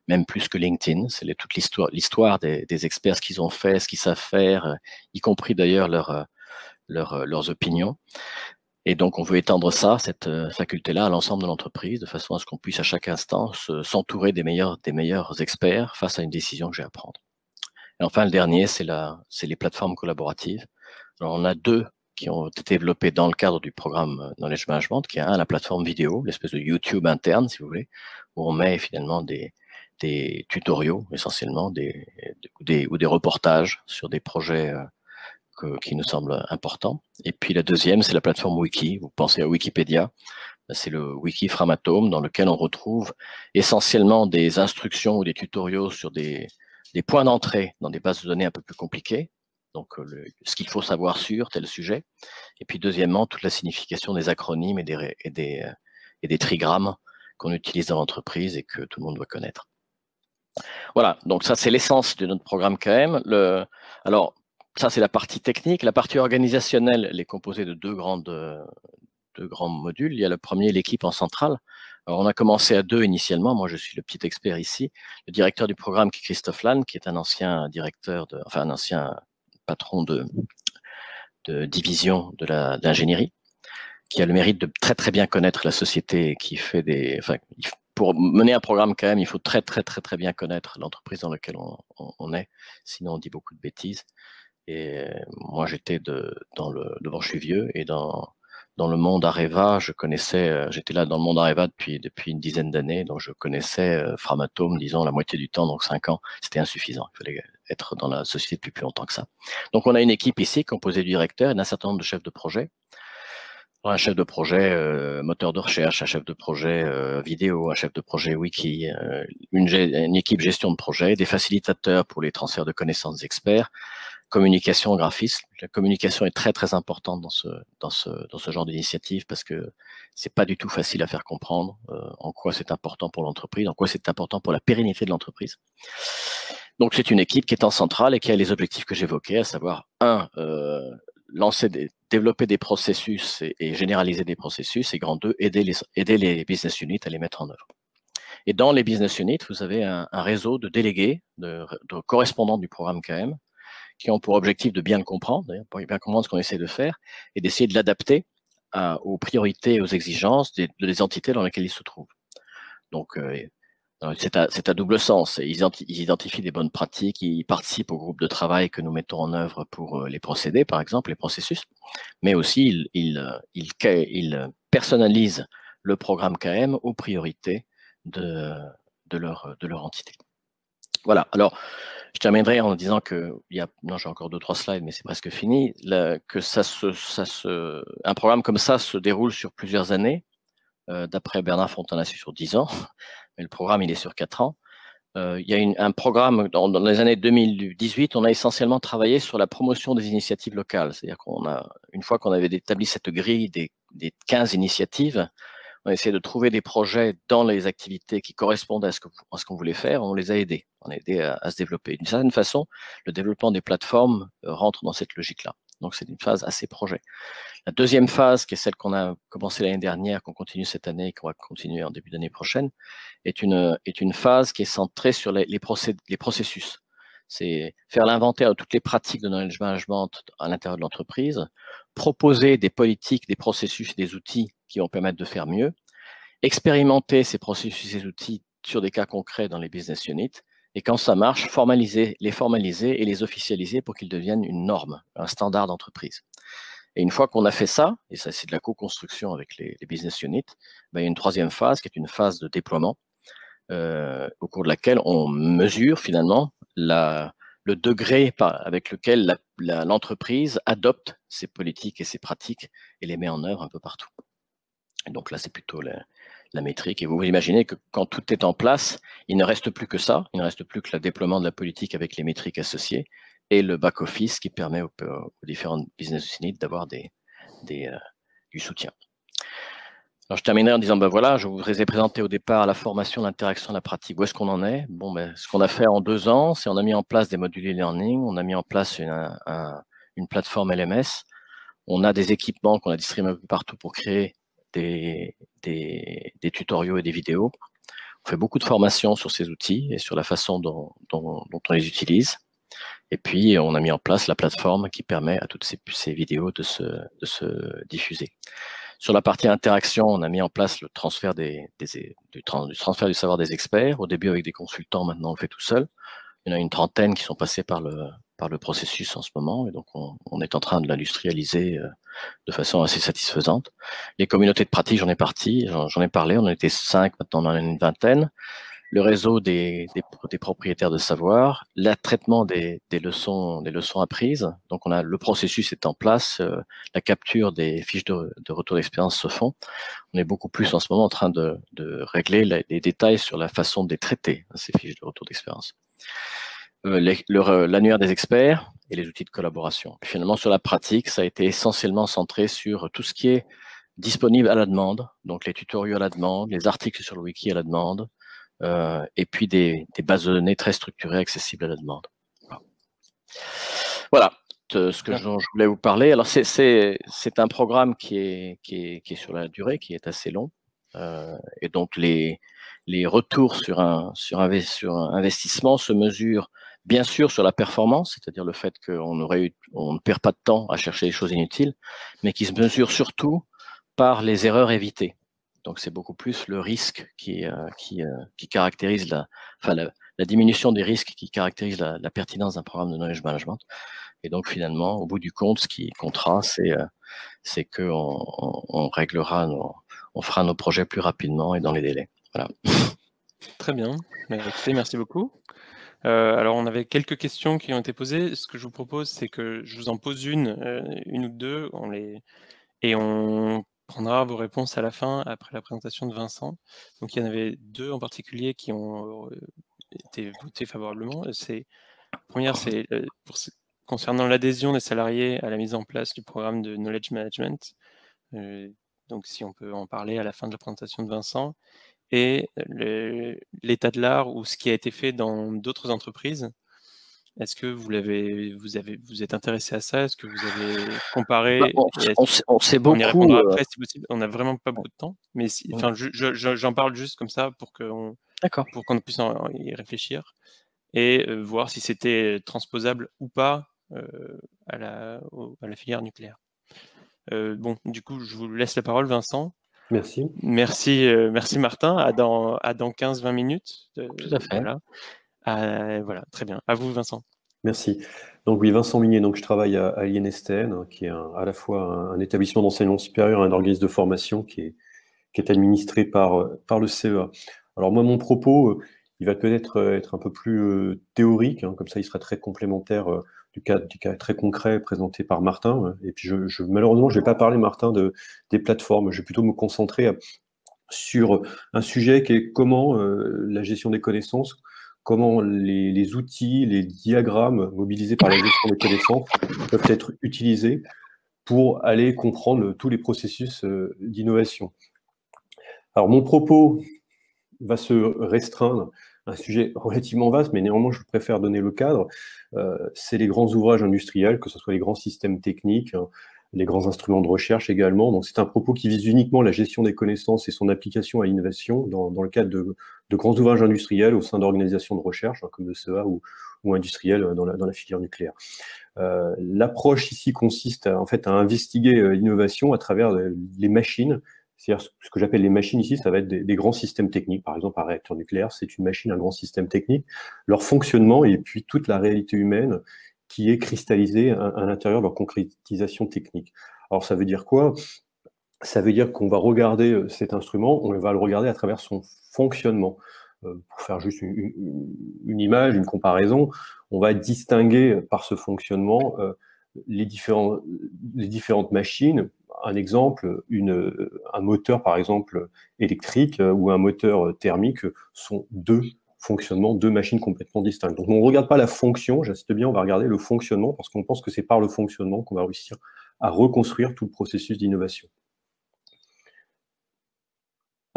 même plus que LinkedIn. C'est toute l'histoire, l'histoire des, experts, ce qu'ils ont fait, ce qu'ils savent faire, euh, y compris d'ailleurs leur, leurs opinions. Et donc, on veut étendre ça, cette faculté-là, à l'ensemble de l'entreprise, de façon à ce qu'on puisse à chaque instant s'entourer des meilleurs, des meilleurs experts face à une décision que j'ai à prendre. Et enfin, le dernier, c'est les plateformes collaboratives. On a deux qui ont été développés dans le cadre du programme euh, Knowledge Management, qui est un, la plateforme vidéo, l'espèce de YouTube interne, si vous voulez, où on met finalement des, des tutoriaux essentiellement, des, ou des reportages sur des projets euh, qui nous semblent importants. Et puis la deuxième, c'est la plateforme Wiki. Vous pensez à Wikipédia, c'est le Wiki Framatome, dans lequel on retrouve essentiellement des instructions ou des tutoriaux sur des, des points d'entrée dans des bases de données un peu plus compliquées, donc euh, ce qu'il faut savoir sur tel sujet, et puis deuxièmement, toute la signification des acronymes euh, et des trigrammes qu'on utilise dans l'entreprise et que tout le monde doit connaître. Voilà, donc ça c'est l'essence de notre programme KM. Le, alors, ça c'est la partie technique. La partie organisationnelle, elle est composée de deux, grandes, deux grands modules. Il y a le premier, l'équipe en centrale, alors, on a commencé à deux initialement. Moi, je suis le petit expert ici. Le directeur du programme, qui est Christophe Lannes, qui est un ancien directeur, de, enfin un ancien patron de, de division de l'ingénierie, qui a le mérite de très très bien connaître la société, qui fait des, enfin, pour mener un programme quand même, il faut très très très très bien connaître l'entreprise dans laquelle on, on, est. Sinon, on dit beaucoup de bêtises. Et moi, j'étais dans le, devant, je suis vieux et dans dans le monde Areva, je connaissais, euh, j'étais là dans le monde Areva depuis une dizaine d'années, donc je connaissais euh, Framatome, disons la moitié du temps, donc cinq ans, c'était insuffisant. Il fallait être dans la société depuis plus longtemps que ça. Donc on a une équipe ici composée du directeur et d'un certain nombre de chefs de projet. Un chef de projet euh, moteur de recherche, un chef de projet vidéo, un chef de projet wiki, une, une, équipe gestion de projet, des facilitateurs pour les transferts de connaissances experts, communication, graphisme. La communication est très très importante dans ce dans ce dans ce genre d'initiative parce que c'est pas du tout facile à faire comprendre euh, en quoi c'est important pour l'entreprise, en quoi c'est important pour la pérennité de l'entreprise. Donc c'est une équipe qui est en centrale et qui a les objectifs que j'évoquais, à savoir un, lancer des, développer des processus et, généraliser des processus, et grand deux, aider les, aider les business units à les mettre en œuvre. Et dans les business units, vous avez un, réseau de délégués, de, correspondants du programme KM, qui ont pour objectif de bien le comprendre, pour bien comprendre ce qu'on essaie de faire, et d'essayer de l'adapter aux priorités et aux exigences des, des, entités dans lesquelles ils se trouvent. Donc, euh, c'est à, double sens. Ils, identifient des bonnes pratiques, ils participent au groupe de travail que nous mettons en œuvre pour euh, les procédés, par exemple, les processus, mais aussi ils, personnalisent le programme KM aux priorités de, leur, de leur entité. Voilà. Alors, je terminerai en disant que il y a, non, j'ai encore deux trois slides, mais c'est presque fini. que ça se, ça se, un programme comme ça se déroule sur plusieurs années. Euh, d'après Bernard Fontana, c'est sur 10 ans, mais le programme, il est sur 4 ans. Euh, il y a un programme, dans, les années 2018, on a essentiellement travaillé sur la promotion des initiatives locales. C'est-à-dire qu'on a, une fois qu'on avait établi cette grille des, des 15 initiatives, on a essayé de trouver des projets dans les activités qui correspondent à ce qu'on voulait faire, on les a aidés, on a aidé à, se développer. D'une certaine façon, le développement des plateformes euh, rentre dans cette logique-là. Donc c'est une phase assez projet. La deuxième phase, qui est celle qu'on a commencé l'année dernière, qu'on continue cette année et qu'on va continuer en début d'année prochaine, est une, est une phase qui est centrée sur les, les, les processus. C'est faire l'inventaire de toutes les pratiques de management à l'intérieur de l'entreprise, proposer des politiques, des processus des outils qui vont permettre de faire mieux, expérimenter ces processus ces outils sur des cas concrets dans les business units, et quand ça marche, formaliser, les formaliser et les officialiser pour qu'ils deviennent une norme, un standard d'entreprise. Et une fois qu'on a fait ça, et ça c'est de la co-construction avec les, business units, ben, il y a une troisième phase qui est une phase de déploiement, euh, au cours de laquelle on mesure finalement le degré avec lequel l'entreprise adopte ses politiques et ses pratiques et les met en œuvre un peu partout. Donc là, c'est plutôt la, la métrique. Et vous imaginez que quand tout est en place, il ne reste plus que ça, il ne reste plus que le déploiement de la politique avec les métriques associées et le back-office qui permet aux, différentes business units d'avoir des, des euh, du soutien. Alors, je terminerai en disant, ben voilà, je vous ai présenté au départ la formation, l'interaction, la pratique. Où est-ce qu'on en est? Bon, ben, ce qu'on a fait en deux ans, c'est on a mis en place des modules e-learning, on a mis en place une, une plateforme LMS, on a des équipements qu'on a distribués un peu partout pour créer des, des, tutoriaux et des vidéos. On fait beaucoup de formations sur ces outils et sur la façon dont, on les utilise. Et puis, on a mis en place la plateforme qui permet à toutes ces, ces vidéos de se, de se, diffuser. Sur la partie interaction, on a mis en place le transfert, des, des du, transfert du savoir des experts. Au début avec des consultants, maintenant on le fait tout seul. Il y en a une trentaine qui sont passés par le, par le processus en ce moment, et donc on, est en train de l'industrialiser euh, de façon assez satisfaisante. Les communautés de pratique, j'en ai parti, j'en ai parlé, on en était cinq, maintenant on en a une vingtaine. Le réseau des, des, propriétaires de savoir, le traitement des, des, leçons, des leçons apprises. Donc on a le processus est en place, euh, la capture des fiches de, de retour d'expérience se font. On est beaucoup plus en ce moment en train de, de régler les détails sur la façon de les traiter, ces fiches de retour d'expérience. Euh, l'annuaire des experts et les outils de collaboration. finalement, sur la pratique, ça a été essentiellement centré sur tout ce qui est disponible à la demande, donc les tutoriels à la demande, les articles sur le wiki à la demande, euh, et puis des, bases de données très structurées accessibles à la demande. Voilà, ce que je, voulais vous parler. Alors c'est un programme qui est, qui, est, qui est sur la durée, qui est assez long, euh, et donc les, les retours sur un, sur, un, sur un investissement se mesurent bien sûr sur la performance, c'est-à-dire le fait qu'on ne perd pas de temps à chercher des choses inutiles, mais qui se mesure surtout par les erreurs évitées. Donc c'est beaucoup plus le risque qui, euh, euh, qui caractérise la, enfin la, diminution des risques qui caractérise la, pertinence d'un programme de knowledge management. Et donc finalement, au bout du compte, ce qui comptera, c'est euh, c'est qu'on on, on, réglera, nos, on fera nos projets plus rapidement et dans les délais. Voilà. Très bien. Merci beaucoup. Euh, alors, on avait quelques questions qui ont été posées. Ce que je vous propose, c'est que je vous en pose une, euh, une ou deux, et on prendra vos réponses à la fin, après la présentation de Vincent. Donc, il y en avait deux en particulier qui ont euh, été votées favorablement. C'est, première, c'est concernant l'adhésion des salariés à la mise en place du programme de Knowledge Management. donc, si on peut en parler à la fin de la présentation de Vincent et l'état de l'art ou ce qui a été fait dans d'autres entreprises Est-ce que vous l'avez, vous avez, vous êtes intéressé à ça? Est-ce que vous avez comparé bah, on, sait beaucoup. On euh, après, si possible. On n'a vraiment pas beaucoup de temps, mais enfin, j'en parle juste comme ça pour qu'on, pour qu'on puisse y réfléchir et euh, voir si c'était transposable ou pas à la, à la filière nucléaire. bon, du coup, je vous laisse la parole, Vincent. Merci. Merci, merci Martin. À dans, à dans 15-20 minutes. Tout à fait. Voilà. Euh, voilà, très bien. À vous, Vincent. Merci. Donc oui, Vincent Minier, donc je travaille à, l'INSTN, hein, qui est à la fois un, établissement d'enseignement supérieur et un organisme de formation qui est, qui est administré par, par le CEA. Alors moi, mon propos, euh, il va peut-être euh, être un peu plus théorique, hein, comme ça il sera très complémentaire du cas, très concret présenté par Martin. Et puis je, malheureusement, je ne vais pas parler, Martin, de, des plateformes. Je vais plutôt me concentrer sur un sujet qui est comment la gestion des connaissances, comment les, outils, les diagrammes mobilisés par la gestion des connaissances peuvent être utilisés pour aller comprendre tous les processus euh, d'innovation. Alors mon propos va se restreindre un sujet relativement vaste, mais néanmoins je préfère donner le cadre. Euh, c'est les grands ouvrages industriels, que ce soit les grands systèmes techniques, hein, les grands instruments de recherche également. Donc c'est un propos qui vise uniquement la gestion des connaissances et son application à l'innovation dans, le cadre de, grands ouvrages industriels au sein d'organisations de recherche hein, comme le CEA ou, ou industriels dans la, filière nucléaire. Euh, l'approche ici consiste en fait à investiguer euh, l'innovation à travers euh, les machines. C'est-à-dire ce que j'appelle les machines ici, ça va être des, grands systèmes techniques. Par exemple, un réacteur nucléaire, c'est une machine, un grand système technique. Leur fonctionnement et puis toute la réalité humaine qui est cristallisé à, l'intérieur de leur concrétisation technique. Alors ça veut dire quoi? Ça veut dire qu'on va regarder euh, cet instrument, on va le regarder à travers son fonctionnement. Euh, pour faire juste une, image, une comparaison, on va distinguer par ce fonctionnement euh, les, différentes machines. Un exemple, une, un moteur par exemple électrique ou un moteur thermique sont deux fonctionnement, deux machines complètement distinctes. Donc on ne regarde pas la fonction, j'insiste bien, on va regarder le fonctionnement, parce qu'on pense que c'est par le fonctionnement qu'on va réussir à reconstruire tout le processus d'innovation.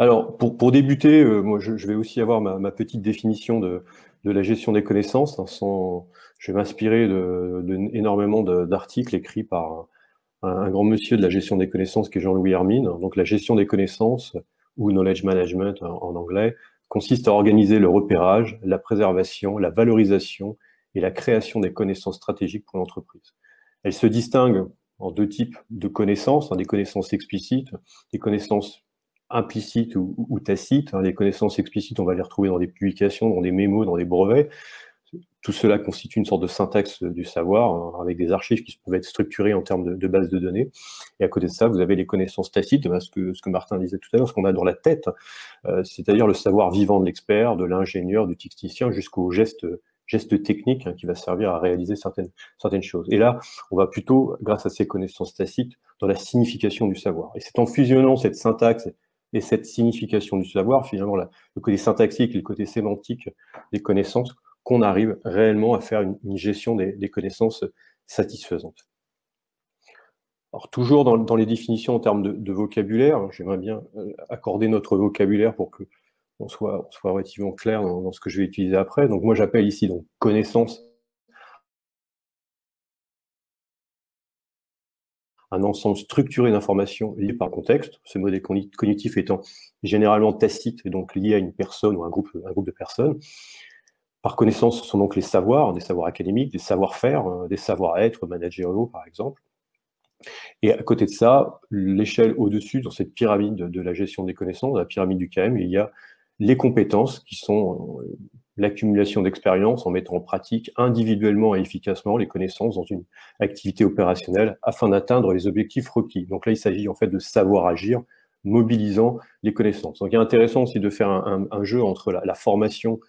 Alors, pour, débuter, euh, moi, je, vais aussi avoir ma, petite définition de, la gestion des connaissances. Hein, je vais m'inspirer de, d'articles écrits par un, grand monsieur de la gestion des connaissances qui est Jean-Louis Hermine. Donc, la gestion des connaissances, ou knowledge management en anglais, consiste à organiser le repérage, la préservation, la valorisation et la création des connaissances stratégiques pour l'entreprise. Elle se distingue en deux types de connaissances, hein, des connaissances explicites, des connaissances implicites ou, tacites. Hein. Les connaissances explicites, on va les retrouver dans des publications, dans des mémos, dans des brevets. Tout cela constitue une sorte de syntaxe du savoir, hein, avec des archives qui peuvent être structurées en termes de, bases de données. Et à côté de ça, vous avez les connaissances tacites, ben, ce que, ce que Martin disait tout à l'heure, ce qu'on a dans la tête, euh, c'est-à-dire le savoir vivant de l'expert, de l'ingénieur, du technicien, jusqu'au geste geste technique hein, qui va servir à réaliser certaines, certaines choses. Et là, on va plutôt, grâce à ces connaissances tacites, dans la signification du savoir. Et c'est en fusionnant cette syntaxe et cette signification du savoir, finalement, le côté syntaxique le côté sémantique des connaissances, qu'on arrive réellement à faire une, gestion des, connaissances satisfaisantes. Alors, toujours dans, les définitions en termes de, vocabulaire, j'aimerais bien euh, accorder notre vocabulaire pour que on soit, soit relativement clair dans, ce que je vais utiliser après. Donc moi j'appelle ici donc connaissance un ensemble structuré d'informations liées par contexte, ce modèle cognitif étant généralement tacite et donc lié à une personne ou un groupe, un groupe de personnes. Par connaissance, ce sont donc les savoirs, des savoirs académiques, des savoir-faire, euh, des savoir-être managériaux, par exemple. Et à côté de ça, l'échelle au-dessus, dans cette pyramide de, la gestion des connaissances, la pyramide du KM, il y a les compétences qui sont euh, l'accumulation d'expérience en mettant en pratique individuellement et efficacement les connaissances dans une activité opérationnelle afin d'atteindre les objectifs requis. Donc là, il s'agit en fait de savoir agir, mobilisant les connaissances. Donc il est intéressant aussi de faire un, jeu entre la formation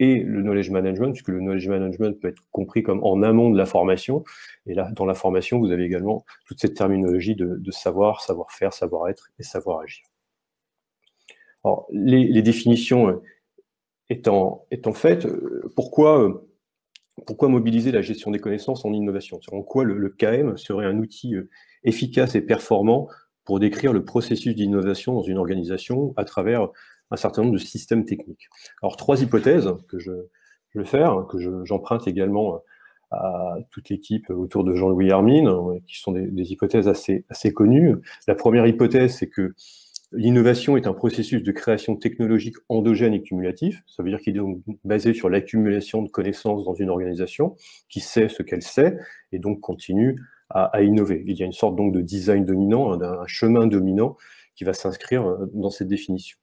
et le knowledge management, puisque le knowledge management peut être compris comme en amont de la formation. Et là, dans la formation, vous avez également toute cette terminologie de, savoir, savoir-faire, savoir-être et savoir-agir. Alors, les, définitions euh, étant, étant faites, euh, pourquoi, euh, pourquoi mobiliser la gestion des connaissances en innovation? En quoi le, KM serait un outil efficace et performant pour décrire le processus d'innovation dans une organisation à travers un certain nombre de systèmes techniques? Alors, trois hypothèses que je, vais faire, que j'emprunte également à toute l'équipe autour de Jean-Louis Hermine, qui sont des, hypothèses assez, assez connues. La première hypothèse, c'est que l'innovation est un processus de création technologique endogène et cumulatif. Ça veut dire qu'il est basé sur l'accumulation de connaissances dans une organisation qui sait ce qu'elle sait et donc continue à, innover. Il y a une sorte donc de design dominant, hein, d'un chemin dominant qui va s'inscrire euh, dans cette définition.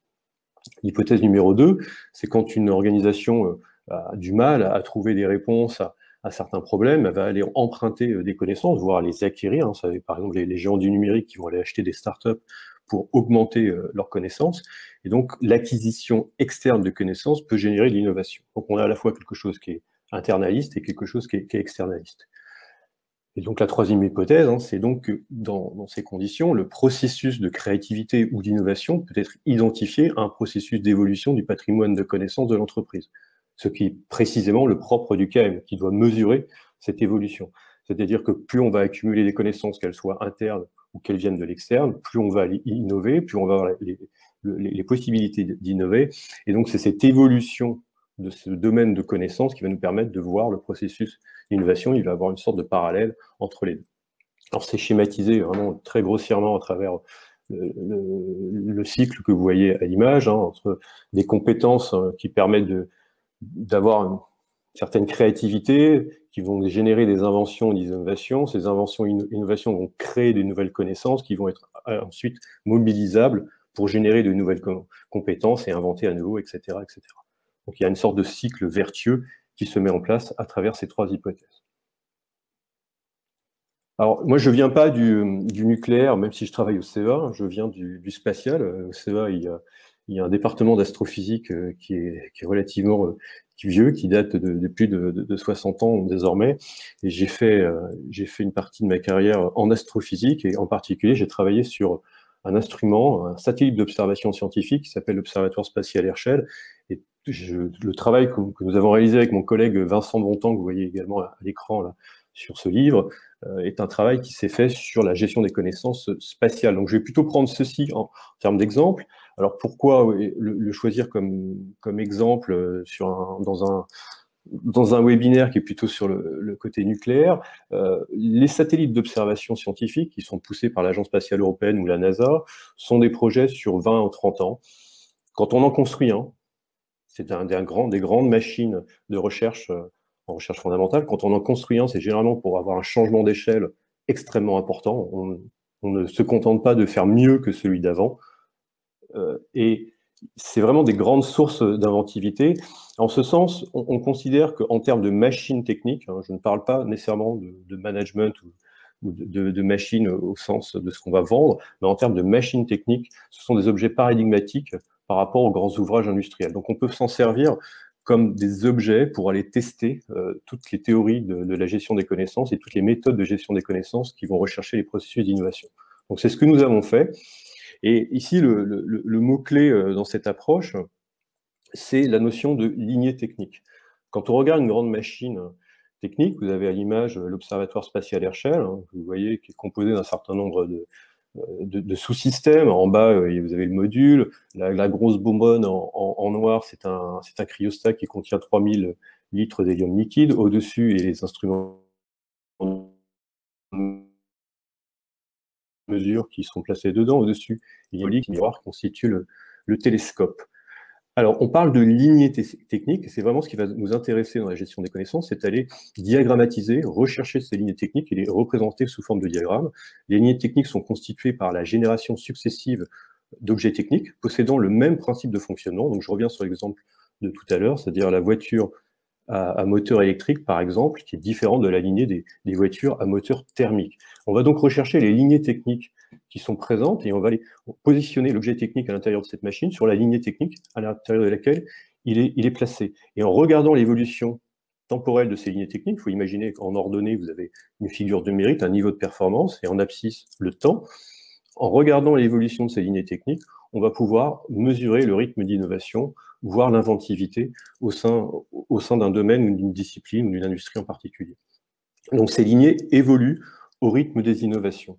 L'hypothèse numéro 2, c'est quand une organisation euh, a du mal à trouver des réponses à, certains problèmes, elle va aller emprunter euh, des connaissances, voire les acquérir. Hein. Par exemple, les, géants du numérique qui vont aller acheter des startups pour augmenter leurs connaissances. Et donc, l'acquisition externe de connaissances peut générer de l'innovation. Donc, on a à la fois quelque chose qui est internaliste et quelque chose qui est externaliste. Et donc la troisième hypothèse, hein, c'est donc que dans, ces conditions, le processus de créativité ou d'innovation peut être identifié à un processus d'évolution du patrimoine de connaissances de l'entreprise, ce qui est précisément le propre du KM, qui doit mesurer cette évolution. C'est-à-dire que plus on va accumuler des connaissances, qu'elles soient internes ou qu'elles viennent de l'externe, plus on va innover, plus on va avoir les, possibilités d'innover. Et donc c'est cette évolution de ce domaine de connaissances qui va nous permettre de voir le processus d'innovation. Il va avoir une sorte de parallèle entre les deux. Alors c'est schématisé vraiment très grossièrement à travers le, cycle que vous voyez à l'image, hein, entre des compétences hein, qui permettent d'avoir une certaine créativité, qui vont générer des inventions des innovations. Ces inventions innovations vont créer des nouvelles connaissances qui vont être euh, ensuite mobilisables pour générer de nouvelles compétences et inventer à nouveau, etc. etc. Donc il y a une sorte de cycle vertueux qui se met en place à travers ces trois hypothèses. Alors, moi, je ne viens pas du, nucléaire, même si je travaille au CEA, je viens du, spatial. Au CEA, il y a, un département d'astrophysique euh, qui est, relativement euh, vieux, qui date de, plus de, 60 ans désormais. Et j'ai fait, euh, j'ai fait une partie de ma carrière en astrophysique, et en particulier, j'ai travaillé sur un instrument, un satellite d'observation scientifique qui s'appelle l'Observatoire spatial Herschel. Et le travail que, nous avons réalisé avec mon collègue Vincent Bontemps, que vous voyez également à, l'écran sur ce livre, est un travail qui s'est fait sur la gestion des connaissances spatiales. Donc je vais plutôt prendre ceci en, termes d'exemple. Alors pourquoi le, choisir comme, comme exemple euh, sur dans un dans un webinaire qui est plutôt sur le, côté nucléaire, euh, les satellites d'observation scientifique qui sont poussés par l'Agence spatiale européenne ou la NASA sont des projets sur 20 ou 30 ans. Quand on en construit un, c'est un des, des grandes machines de recherche euh, en recherche fondamentale. Quand on en construit un, c'est généralement pour avoir un changement d'échelle extrêmement important. On, ne se contente pas de faire mieux que celui d'avant. Euh, et c'est vraiment des grandes sources d'inventivité. En ce sens, on, considère qu'en termes de machines techniques, hein, je ne parle pas nécessairement de, management ou, de, de, machines au sens de ce qu'on va vendre, mais en termes de machines techniques, ce sont des objets paradigmatiques par rapport aux grands ouvrages industriels. Donc on peut s'en servir comme des objets pour aller tester euh, toutes les théories de, la gestion des connaissances et toutes les méthodes de gestion des connaissances qui vont rechercher les processus d'innovation. Donc c'est ce que nous avons fait. Et ici, le, mot-clé euh, dans cette approche, c'est la notion de lignée technique. Quand on regarde une grande machine technique, vous avez à l'image l'Observatoire spatial Herschel, hein, vous voyez, qui est composé d'un certain nombre de, de, sous-systèmes. En bas, euh, vous avez le module. La, grosse bonbonne en, noir, c'est un, un cryostat qui contient 3000 litres d'hélium liquide. Au-dessus, a les instruments mesure qui sont placés dedans. Au-dessus, il y a qui miroir qui constitue le télescope. Alors, on parle de lignée technique, c'est vraiment ce qui va nous intéresser dans la gestion des connaissances, c'est aller diagrammatiser, rechercher ces lignes techniques et les représenter sous forme de diagrammes. Les lignes techniques sont constituées par la génération successive d'objets techniques possédant le même principe de fonctionnement. Donc, je reviens sur l'exemple de tout à l'heure, c'est-à-dire la voiture à, moteur électrique, par exemple, qui est différente de la lignée des, voitures à moteur thermique. On va donc rechercher les lignées techniques qui sont présentes et on va positionner l'objet technique à l'intérieur de cette machine sur la lignée technique à l'intérieur de laquelle il est, il est placé. Et en regardant l'évolution temporelle de ces lignées techniques, il faut imaginer qu'en ordonnée, vous avez une figure de mérite, un niveau de performance, et en abscisse, le temps. En regardant l'évolution de ces lignées techniques, on va pouvoir mesurer le rythme d'innovation, voire l'inventivité au sein, d'un domaine ou d'une discipline ou d'une industrie en particulier. Donc ces lignées évoluent au rythme des innovations.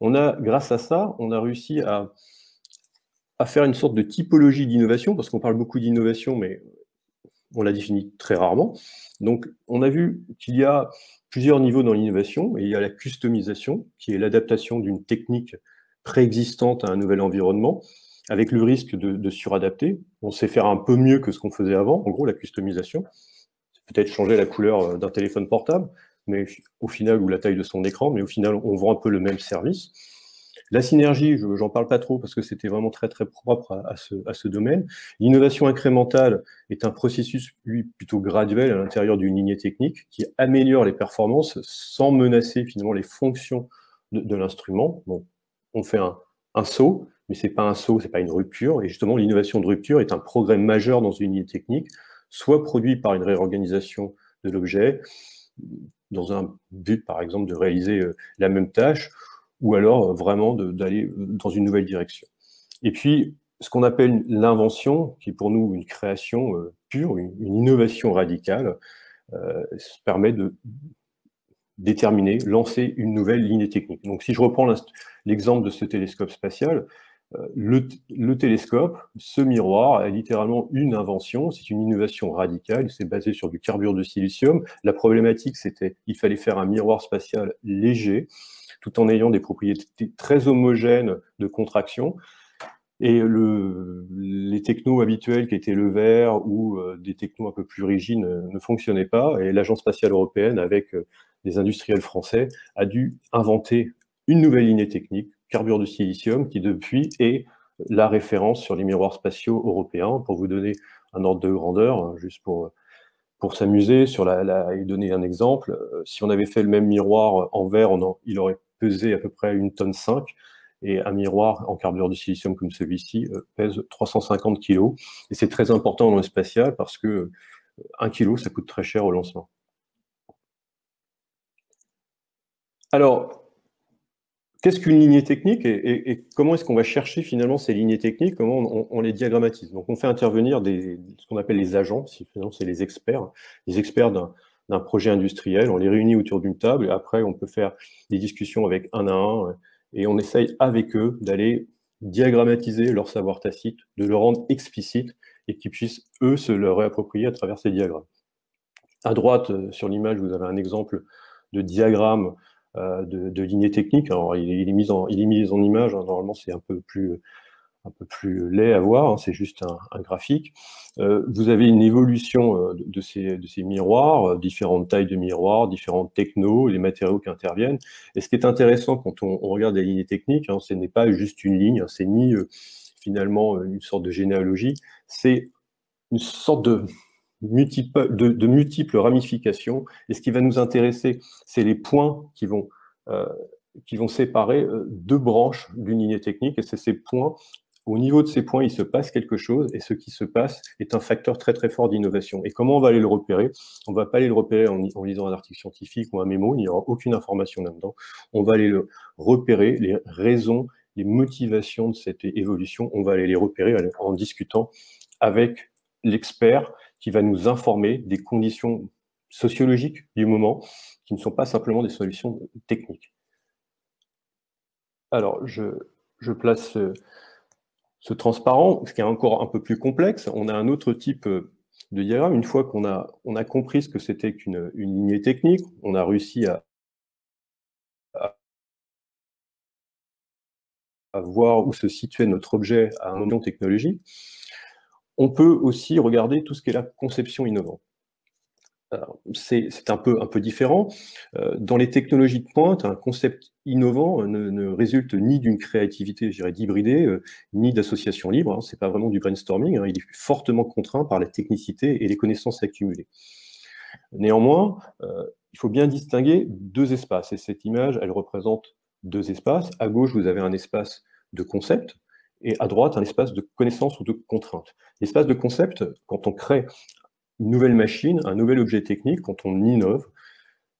On a, grâce à ça, on a réussi à, à faire une sorte de typologie d'innovation, parce qu'on parle beaucoup d'innovation, mais on la définit très rarement. Donc, on a vu qu'il y a plusieurs niveaux dans l'innovation, il y a la customisation, qui est l'adaptation d'une technique préexistante à un nouvel environnement, avec le risque de, suradapter. On sait faire un peu mieux que ce qu'on faisait avant, en gros, la customisation. Peut-être changer la couleur euh, d'un téléphone portable, mais au final, ou la taille de son écran, mais au final, on vend un peu le même service. La synergie, je n'en parle pas trop parce que c'était vraiment très très propre à, ce, domaine. L'innovation incrémentale est un processus, lui, plutôt graduel à l'intérieur d'une lignée technique qui améliore les performances sans menacer finalement les fonctions de, l'instrument. on fait un saut, mais ce n'est pas un saut, ce n'est pas une rupture. Et justement, l'innovation de rupture est un progrès majeur dans une lignée technique, soit produit par une réorganisation de l'objet, dans un but, par exemple, de réaliser euh, la même tâche, ou alors euh, vraiment d'aller euh, dans une nouvelle direction. Et puis, ce qu'on appelle l'invention, qui est pour nous une création pure, une, innovation radicale, permet de déterminer, lancer une nouvelle ligne technique. Donc si je reprends l'exemple de ce télescope spatial, le, le, télescope, ce miroir, est littéralement une invention, c'est une innovation radicale, c'est basé sur du carbure de silicium. La problématique, c'était il fallait faire un miroir spatial léger, tout en ayant des propriétés très homogènes de contraction. Et le, les technos habituels qui étaient le verre ou euh, des technos un peu plus rigides ne, fonctionnaient pas. Et l'Agence spatiale européenne, avec euh, des industriels français, a dû inventer une nouvelle lignée technique, carbure de silicium, qui depuis est la référence sur les miroirs spatiaux européens. Pour vous donner un ordre de grandeur, hein, juste pour, s'amuser, sur la, la, et donner un exemple, euh, si on avait fait le même miroir en verre, on il aurait pesait à peu près une tonne 5 et un miroir en carbure de silicium comme celui-ci euh, pèse 350 kg. Et c'est très important dans le spatial parce que 1 euh, kg, ça coûte très cher au lancement. Alors, qu'est-ce qu'une lignée technique et, comment est-ce qu'on va chercher finalement ces lignées techniques? Comment on, les diagrammatise? Donc, on fait intervenir ce qu'on appelle les agents, si c'est les experts, les experts d'un projet industriel. On les réunit autour d'une table et après, on peut faire des discussions avec un à un et on essaye avec eux d'aller diagrammatiser leur savoir tacite, de le rendre explicite et qu'ils puissent, eux, se le réapproprier à travers ces diagrammes. À droite, euh, sur l'image, vous avez un exemple de diagramme euh, de, lignée technique. Alors, il est, mis, en, il est mis en image, hein. normalement, c'est un peu plus laid à voir, hein, c'est juste un, graphique. Euh, vous avez une évolution euh, de, ces, de, miroirs, différentes tailles de miroirs, différentes technos, les matériaux qui interviennent. Et ce qui est intéressant quand on, regarde les lignes techniques, hein, ce n'est pas juste une ligne, hein, c'est ni finalement une sorte de généalogie, c'est une sorte de, de, multiples ramifications. Et ce qui va nous intéresser, c'est les points qui vont qui vont séparer deux branches d'une lignée technique, et c'est ces points au niveau de ces points, il se passe quelque chose et ce qui se passe est un facteur très très fort d'innovation. Et comment on va aller le repérer? On ne va pas aller le repérer en, lisant un article scientifique ou un mémo, il n'y aura aucune information là-dedans. On va aller le repérer, les raisons, les motivations de cette évolution, on va aller les repérer en discutant avec l'expert qui va nous informer des conditions sociologiques du moment qui ne sont pas simplement des solutions techniques. Alors, je, place ce transparent, ce qui est encore un peu plus complexe, on a un autre type euh, de diagramme. Une fois qu'on a, on a compris ce que c'était qu'une une lignée technique, on a réussi à, à, voir où se situait notre objet à un moment de technologie, on peut aussi regarder tout ce qui est la conception innovante c'est un peu, différent. Euh, dans les technologies de pointe, un concept innovant ne, résulte ni d'une créativité, je dirais, d'hybridé, euh, ni d'association libre. Hein. Ce n'est pas vraiment du brainstorming. Hein. il est fortement contraint par la technicité et les connaissances accumulées. Néanmoins, euh, il faut bien distinguer deux espaces. Et cette image, elle représente deux espaces. À gauche, vous avez un espace de concept, et à droite, un espace de connaissance ou de contrainte. L'espace de concept, quand on crée une nouvelle machine, un nouvel objet technique, quand on innove,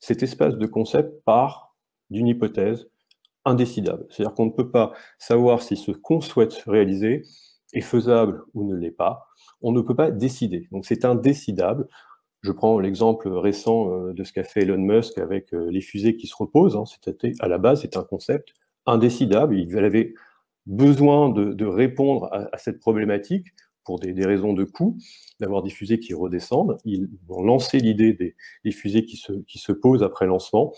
cet espace de concept part d'une hypothèse indécidable. C'est-à-dire qu'on ne peut pas savoir si ce qu'on souhaite réaliser est faisable ou ne l'est pas. On ne peut pas décider. Donc c'est indécidable. Je prends l'exemple récent euh, de ce qu'a fait Elon Musk avec euh, les fusées qui se reposent. Hein. C'était à la base, c'est un concept indécidable. Il avait besoin de, répondre à cette problématique pour des, raisons de coût, d'avoir des fusées qui redescendent. Ils vont lancer l'idée des, fusées qui se, qui se posent après lancement,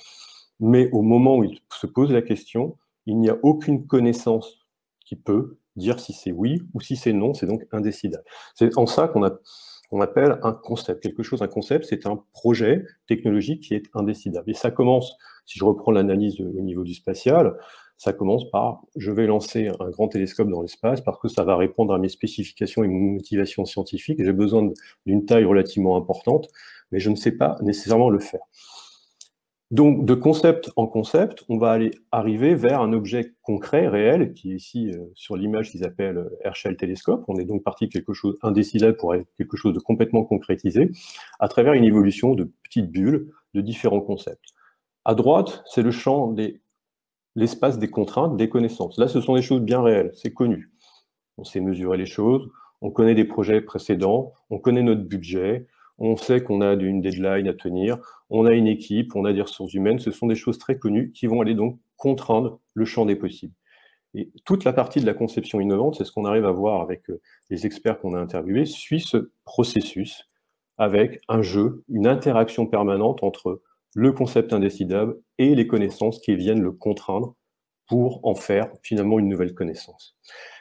mais au moment où ils se posent la question, il n'y a aucune connaissance qui peut dire si c'est oui ou si c'est non, c'est donc indécidable. C'est en ça qu'on on appelle un concept. Quelque chose, un concept, c'est un projet technologique qui est indécidable. Et ça commence, si je reprends l'analyse au niveau du spatial, ça commence par je vais lancer un grand télescope dans l'espace parce que ça va répondre à mes spécifications et mes motivations scientifiques. J'ai besoin d'une taille relativement importante, mais je ne sais pas nécessairement le faire. Donc, de concept en concept, on va aller arriver vers un objet concret, réel, qui est ici euh, sur l'image qu'ils appellent euh, Herschel Télescope. On est donc parti de quelque chose indécidable pour quelque chose de complètement concrétisé, à travers une évolution de petites bulles de différents concepts. À droite, c'est le champ des l'espace des contraintes, des connaissances. Là, ce sont des choses bien réelles, c'est connu. On sait mesurer les choses, on connaît des projets précédents, on connaît notre budget, on sait qu'on a une deadline à tenir, on a une équipe, on a des ressources humaines, ce sont des choses très connues qui vont aller donc contraindre le champ des possibles. Et toute la partie de la conception innovante, c'est ce qu'on arrive à voir avec euh, les experts qu'on a interviewés, suit ce processus avec un jeu, une interaction permanente entre le concept indécidable et les connaissances qui viennent le contraindre pour en faire finalement une nouvelle connaissance.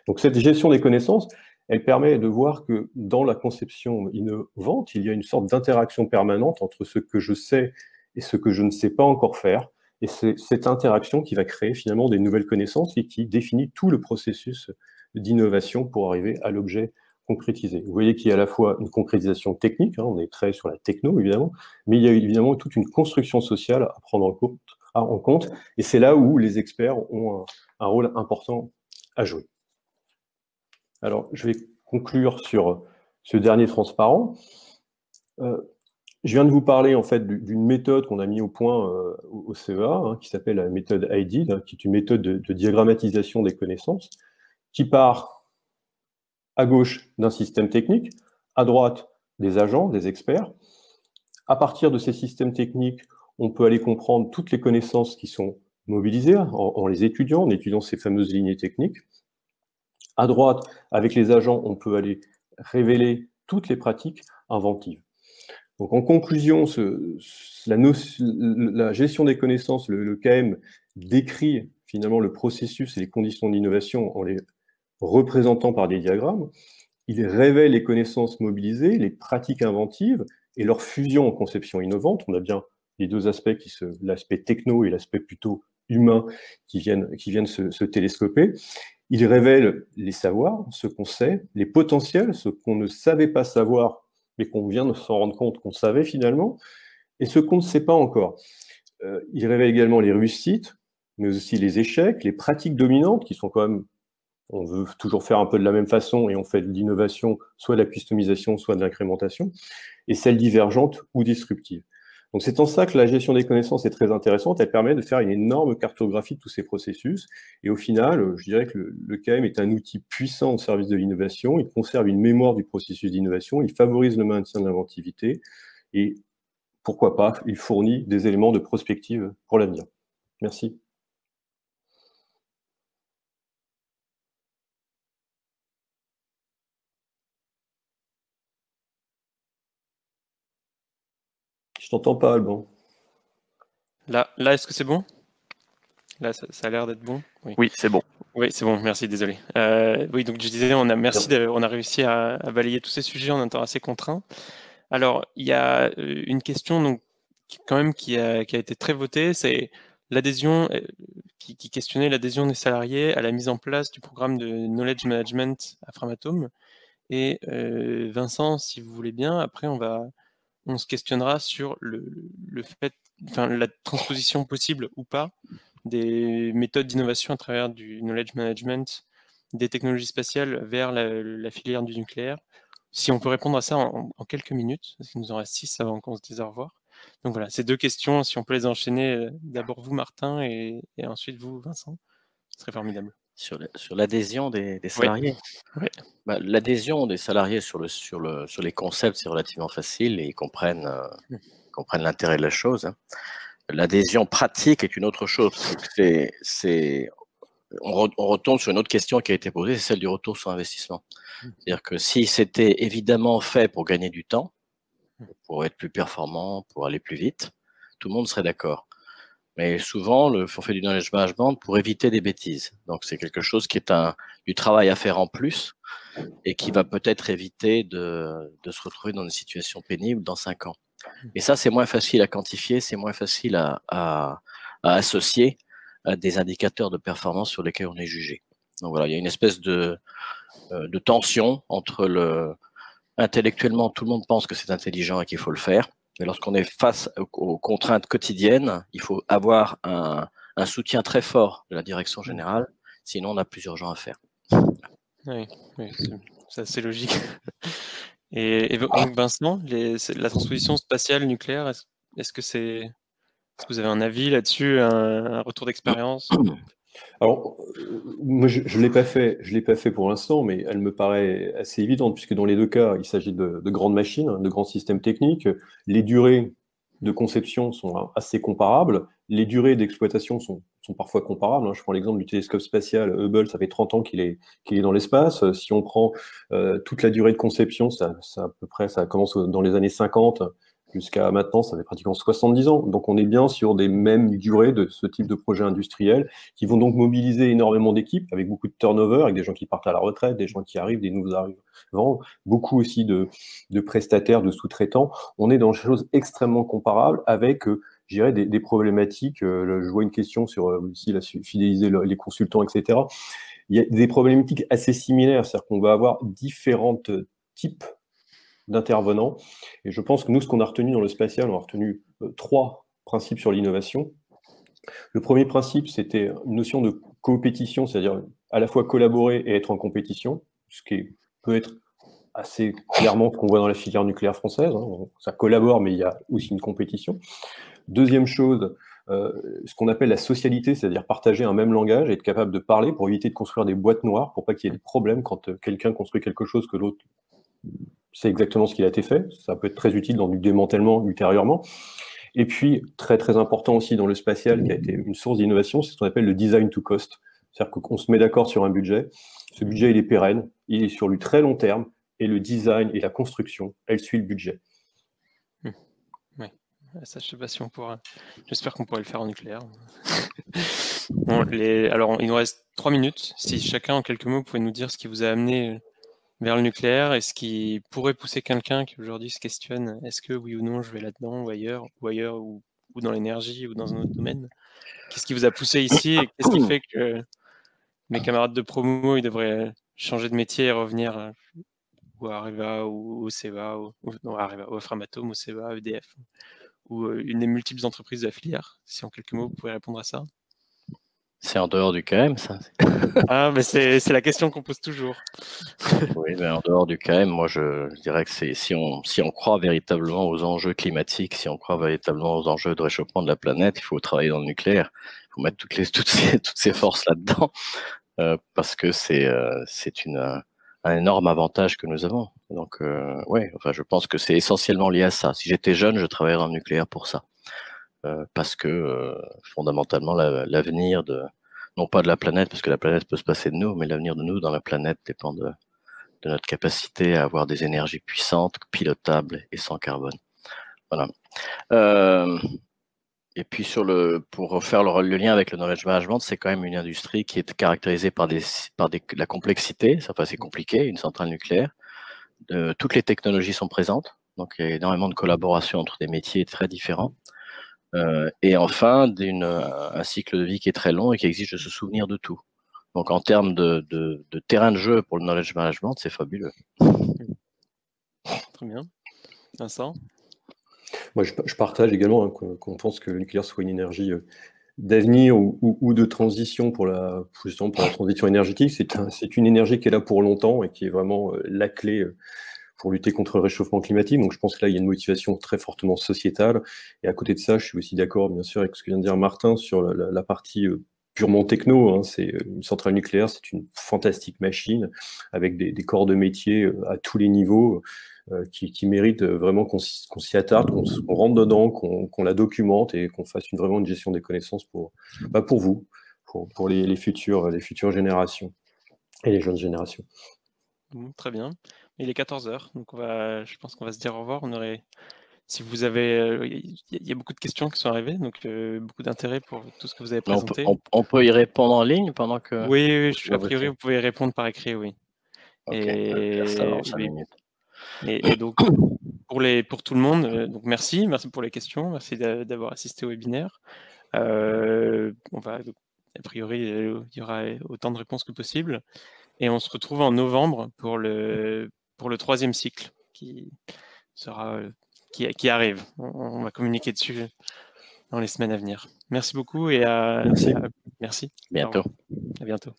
Donc cette gestion des connaissances, elle permet de voir que dans la conception innovante, il y a une sorte d'interaction permanente entre ce que je sais et ce que je ne sais pas encore faire. Et c'est cette interaction qui va créer finalement des nouvelles connaissances et qui définit tout le processus d'innovation pour arriver à l'objet Vous voyez qu'il y a à la fois une concrétisation technique, hein, on est très sur la techno évidemment, mais il y a évidemment toute une construction sociale à prendre en compte, en compte et c'est là où les experts ont un rôle important à jouer. Alors, je vais conclure sur ce dernier transparent. Euh, je viens de vous parler en fait d'une méthode qu'on a mis au point euh, au CEA, hein, qui s'appelle la méthode IDID, hein, qui est une méthode de, diagrammatisation des connaissances, qui part à gauche d'un système technique, à droite des agents, des experts. À partir de ces systèmes techniques, on peut aller comprendre toutes les connaissances qui sont mobilisées en, les étudiant, en étudiant ces fameuses lignées techniques. À droite, avec les agents, on peut aller révéler toutes les pratiques inventives. Donc en conclusion, la, gestion des connaissances, le, KM décrit finalement le processus et les conditions d'innovation en les représentant par des diagrammes. Il révèle les connaissances mobilisées, les pratiques inventives et leur fusion en conception innovante. On a bien les deux aspects, qui l'aspect techno et l'aspect plutôt humain qui viennent, qui viennent se, télescoper. Il révèle les savoirs, ce qu'on sait, les potentiels, ce qu'on ne savait pas savoir, mais qu'on vient de s'en rendre compte qu'on savait finalement, et ce qu'on ne sait pas encore. Euh, il révèle également les réussites, mais aussi les échecs, les pratiques dominantes, qui sont quand même, on veut toujours faire un peu de la même façon, et on fait de l'innovation, soit de la customisation, soit de l'incrémentation, et celles divergentes ou disruptives. Donc c'est en ça que la gestion des connaissances est très intéressante. Elle permet de faire une énorme cartographie de tous ces processus. Et au final, je dirais que le, KM est un outil puissant au service de l'innovation. Il conserve une mémoire du processus d'innovation. Il favorise le maintien de l'inventivité. Et pourquoi pas, il fournit des éléments de prospective pour l'avenir. Merci. Je t'entends pas, Alban. Là, là est-ce que c'est bon? Là, ça, a l'air d'être bon. Oui, c'est bon. Oui, c'est bon. Merci, désolé. Euh, oui, donc je disais, on a merci, on a réussi à, balayer tous ces sujets en un temps assez contraint. Alors, il y a euh, une question donc quand même qui a, été très votée, c'est l'adhésion euh, qui, questionnait l'adhésion des salariés à la mise en place du programme de knowledge management à Framatome. Et Vincent, si vous voulez bien, après on va on se questionnera sur le, fait, enfin, la transposition possible ou pas des méthodes d'innovation à travers du knowledge management, des technologies spatiales vers la, filière du nucléaire. Si on peut répondre à ça en, quelques minutes, parce qu'il nous en reste six avant qu'on se dise au revoir. Donc voilà, ces deux questions, si on peut les enchaîner, euh, d'abord vous Martin et, ensuite vous Vincent, ce serait formidable. Sur l'adhésion des, salariés. Bah, l'adhésion des salariés sur, le, sur, le, sur les concepts, c'est relativement facile et ils comprennent euh, mmh. comprennent l'intérêt de la chose. Hein. L'adhésion pratique est une autre chose. C'est on, retourne sur une autre question qui a été posée, c'est celle du retour sur investissement. Mmh. C'est-à-dire que si c'était évidemment fait pour gagner du temps, mmh. pour être plus performant, pour aller plus vite, tout le monde serait d'accord. Mais souvent, le, on fait du knowledge management pour éviter des bêtises. Donc, c'est quelque chose qui est un, du travail à faire en plus et qui va peut-être éviter de, de, se retrouver dans une situation pénible dans cinq ans. Et ça, c'est moins facile à quantifier, c'est moins facile à, à, à, associer à des indicateurs de performance sur lesquels on est jugé. Donc voilà, il y a une espèce de, euh, de tension entre le intellectuellement, tout le monde pense que c'est intelligent et qu'il faut le faire, mais lorsqu'on est face aux contraintes quotidiennes, il faut avoir un, un, soutien très fort de la direction générale, sinon on a plusieurs gens à faire. Oui, oui c'est assez logique. Et, Vincent, la transposition spatiale nucléaire, est-ce que c'est, est-ce que vous avez un avis là-dessus, un, retour d'expérience? Alors, euh, moi, je ne l'ai pas fait, je l'ai pas fait pour l'instant, mais elle me paraît assez évidente puisque dans les deux cas, il s'agit de, de, grandes machines, de grands systèmes techniques. Les durées de conception sont assez comparables. Les durées d'exploitation sont, parfois comparables. Hein. Je prends l'exemple du télescope spatial Hubble, ça fait 30 ans qu'il est, qu'il est dans l'espace. Si on prend euh, toute la durée de conception, ça, ça, à peu près, ça commence dans les années 50 Jusqu'à maintenant, ça fait pratiquement 70 ans. Donc on est bien sur des mêmes durées de ce type de projet industriel qui vont donc mobiliser énormément d'équipes avec beaucoup de turnover, avec des gens qui partent à la retraite, des gens qui arrivent, des nouveaux arrivants, beaucoup aussi de, de prestataires, de sous-traitants. On est dans des choses extrêmement comparables avec euh, je dirais, des, des problématiques. Euh, je vois une question sur euh, aussi la, fidéliser les consultants, etc. Il y a des problématiques assez similaires, c'est-à-dire qu'on va avoir différentes types d'intervenants. Et je pense que nous, ce qu'on a retenu dans le spatial, on a retenu euh, trois principes sur l'innovation. Le premier principe, c'était une notion de compétition, c'est-à-dire à la fois collaborer et être en compétition, ce qui peut être assez clairement ce qu'on voit dans la filière nucléaire française. Hein. Ça collabore, mais il y a aussi une compétition. Deuxième chose, euh, ce qu'on appelle la socialité, c'est-à-dire partager un même langage être capable de parler pour éviter de construire des boîtes noires, pour pas qu'il y ait des problèmes quand euh, quelqu'un construit quelque chose que l'autre c'est exactement ce qui a été fait. Ça peut être très utile dans du démantèlement ultérieurement. Et puis, très très important aussi dans le spatial, qui a été une source d'innovation, c'est ce qu'on appelle le design to cost. C'est-à-dire qu'on se met d'accord sur un budget. Ce budget, il est pérenne, il est sur le très long terme, et le design et la construction, elle suit le budget. Hum. Oui, ça, je sais pas si on pourra. J'espère qu'on pourrait le faire en nucléaire. Alors, il nous reste trois minutes. Si chacun, en quelques mots, pouvait nous dire ce qui vous a amené vers le nucléaire Est-ce qui pourrait pousser quelqu'un qui aujourd'hui se questionne est-ce que oui ou non je vais là-dedans ou ailleurs ou ailleurs ou, dans l'énergie ou dans un autre domaine? Qu'est-ce qui vous a poussé ici et qu'est-ce qui fait que mes camarades de promo ils devraient changer de métier et revenir ou à Areva ou au CEVA ou, non, au Framatome, au EDF ou euh, une des multiples entreprises de la filière Si en quelques mots vous pouvez répondre à ça? C'est en dehors du KM, ça Ah, mais c'est la question qu'on pose toujours. oui, mais en dehors du KM, moi je, dirais que c'est si on, si on croit véritablement aux enjeux climatiques, si on croit véritablement aux enjeux de réchauffement de la planète, il faut travailler dans le nucléaire. Il faut mettre toutes, les, toutes, ces, toutes ces forces là-dedans euh, parce que c'est euh, c'est une un énorme avantage que nous avons. Donc, euh, ouais, enfin, je pense que c'est essentiellement lié à ça. Si j'étais jeune, je travaillerais dans le nucléaire pour ça. Euh, parce que euh, fondamentalement l'avenir de non pas de la planète parce que la planète peut se passer de nous, mais l'avenir de nous dans la planète dépend de, notre capacité à avoir des énergies puissantes, pilotables et sans carbone. Voilà. Euh, et puis pour faire le, lien avec le knowledge management, c'est quand même une industrie qui est caractérisée par des, la complexité. Enfin, c'est compliqué, une centrale nucléaire. toutes les technologies sont présentes, donc il y a énormément de collaboration entre des métiers très différents. Euh, et enfin, d'une, un cycle de vie qui est très long et qui exige de se souvenir de tout. Donc en termes de, de, de terrain de jeu pour le knowledge management, c'est fabuleux. Très bien. Vincent? Moi, je, je partage également hein, qu'on pense que le nucléaire soit une énergie euh, d'avenir ou, ou, ou, de transition pour la, pour la transition énergétique. C'est, un, c'est une énergie qui est là pour longtemps et qui est vraiment euh, la clé pour lutter contre le réchauffement climatique. Donc je pense que là, il y a une motivation très fortement sociétale. Et à côté de ça, je suis aussi d'accord, bien sûr, avec ce que vient de dire Martin sur la, partie euh, purement techno. Hein. C'est euh, une centrale nucléaire, c'est une fantastique machine avec des, corps de métier euh, à tous les niveaux. qui, qui mérite vraiment qu'on s'y attarde, qu'on rentre dedans, qu'on la documente et qu'on fasse une, vraiment une gestion des connaissances pour, bah pour vous, pour, les, futures, les futures générations et les jeunes générations. très bien. Il est 14h, donc on va, je pense qu'on va se dire au revoir. On aurait, si vous avez, il y, a beaucoup de questions qui sont arrivées, donc beaucoup d'intérêt pour tout ce que vous avez présenté. On peut, y répondre en ligne pendant que. Oui, oui a priori, vous pouvez y répondre par écrit, oui. et, et, donc, pour, les, pour tout le monde, donc merci, merci pour les questions, merci d'avoir assisté au webinaire. on va, a priori, il y aura autant de réponses que possible. Et on se retrouve en novembre pour le, pour le troisième cycle qui sera euh, qui, qui arrive. On, va communiquer dessus dans les semaines à venir. Merci beaucoup et à, merci. merci. Bientôt. À bientôt.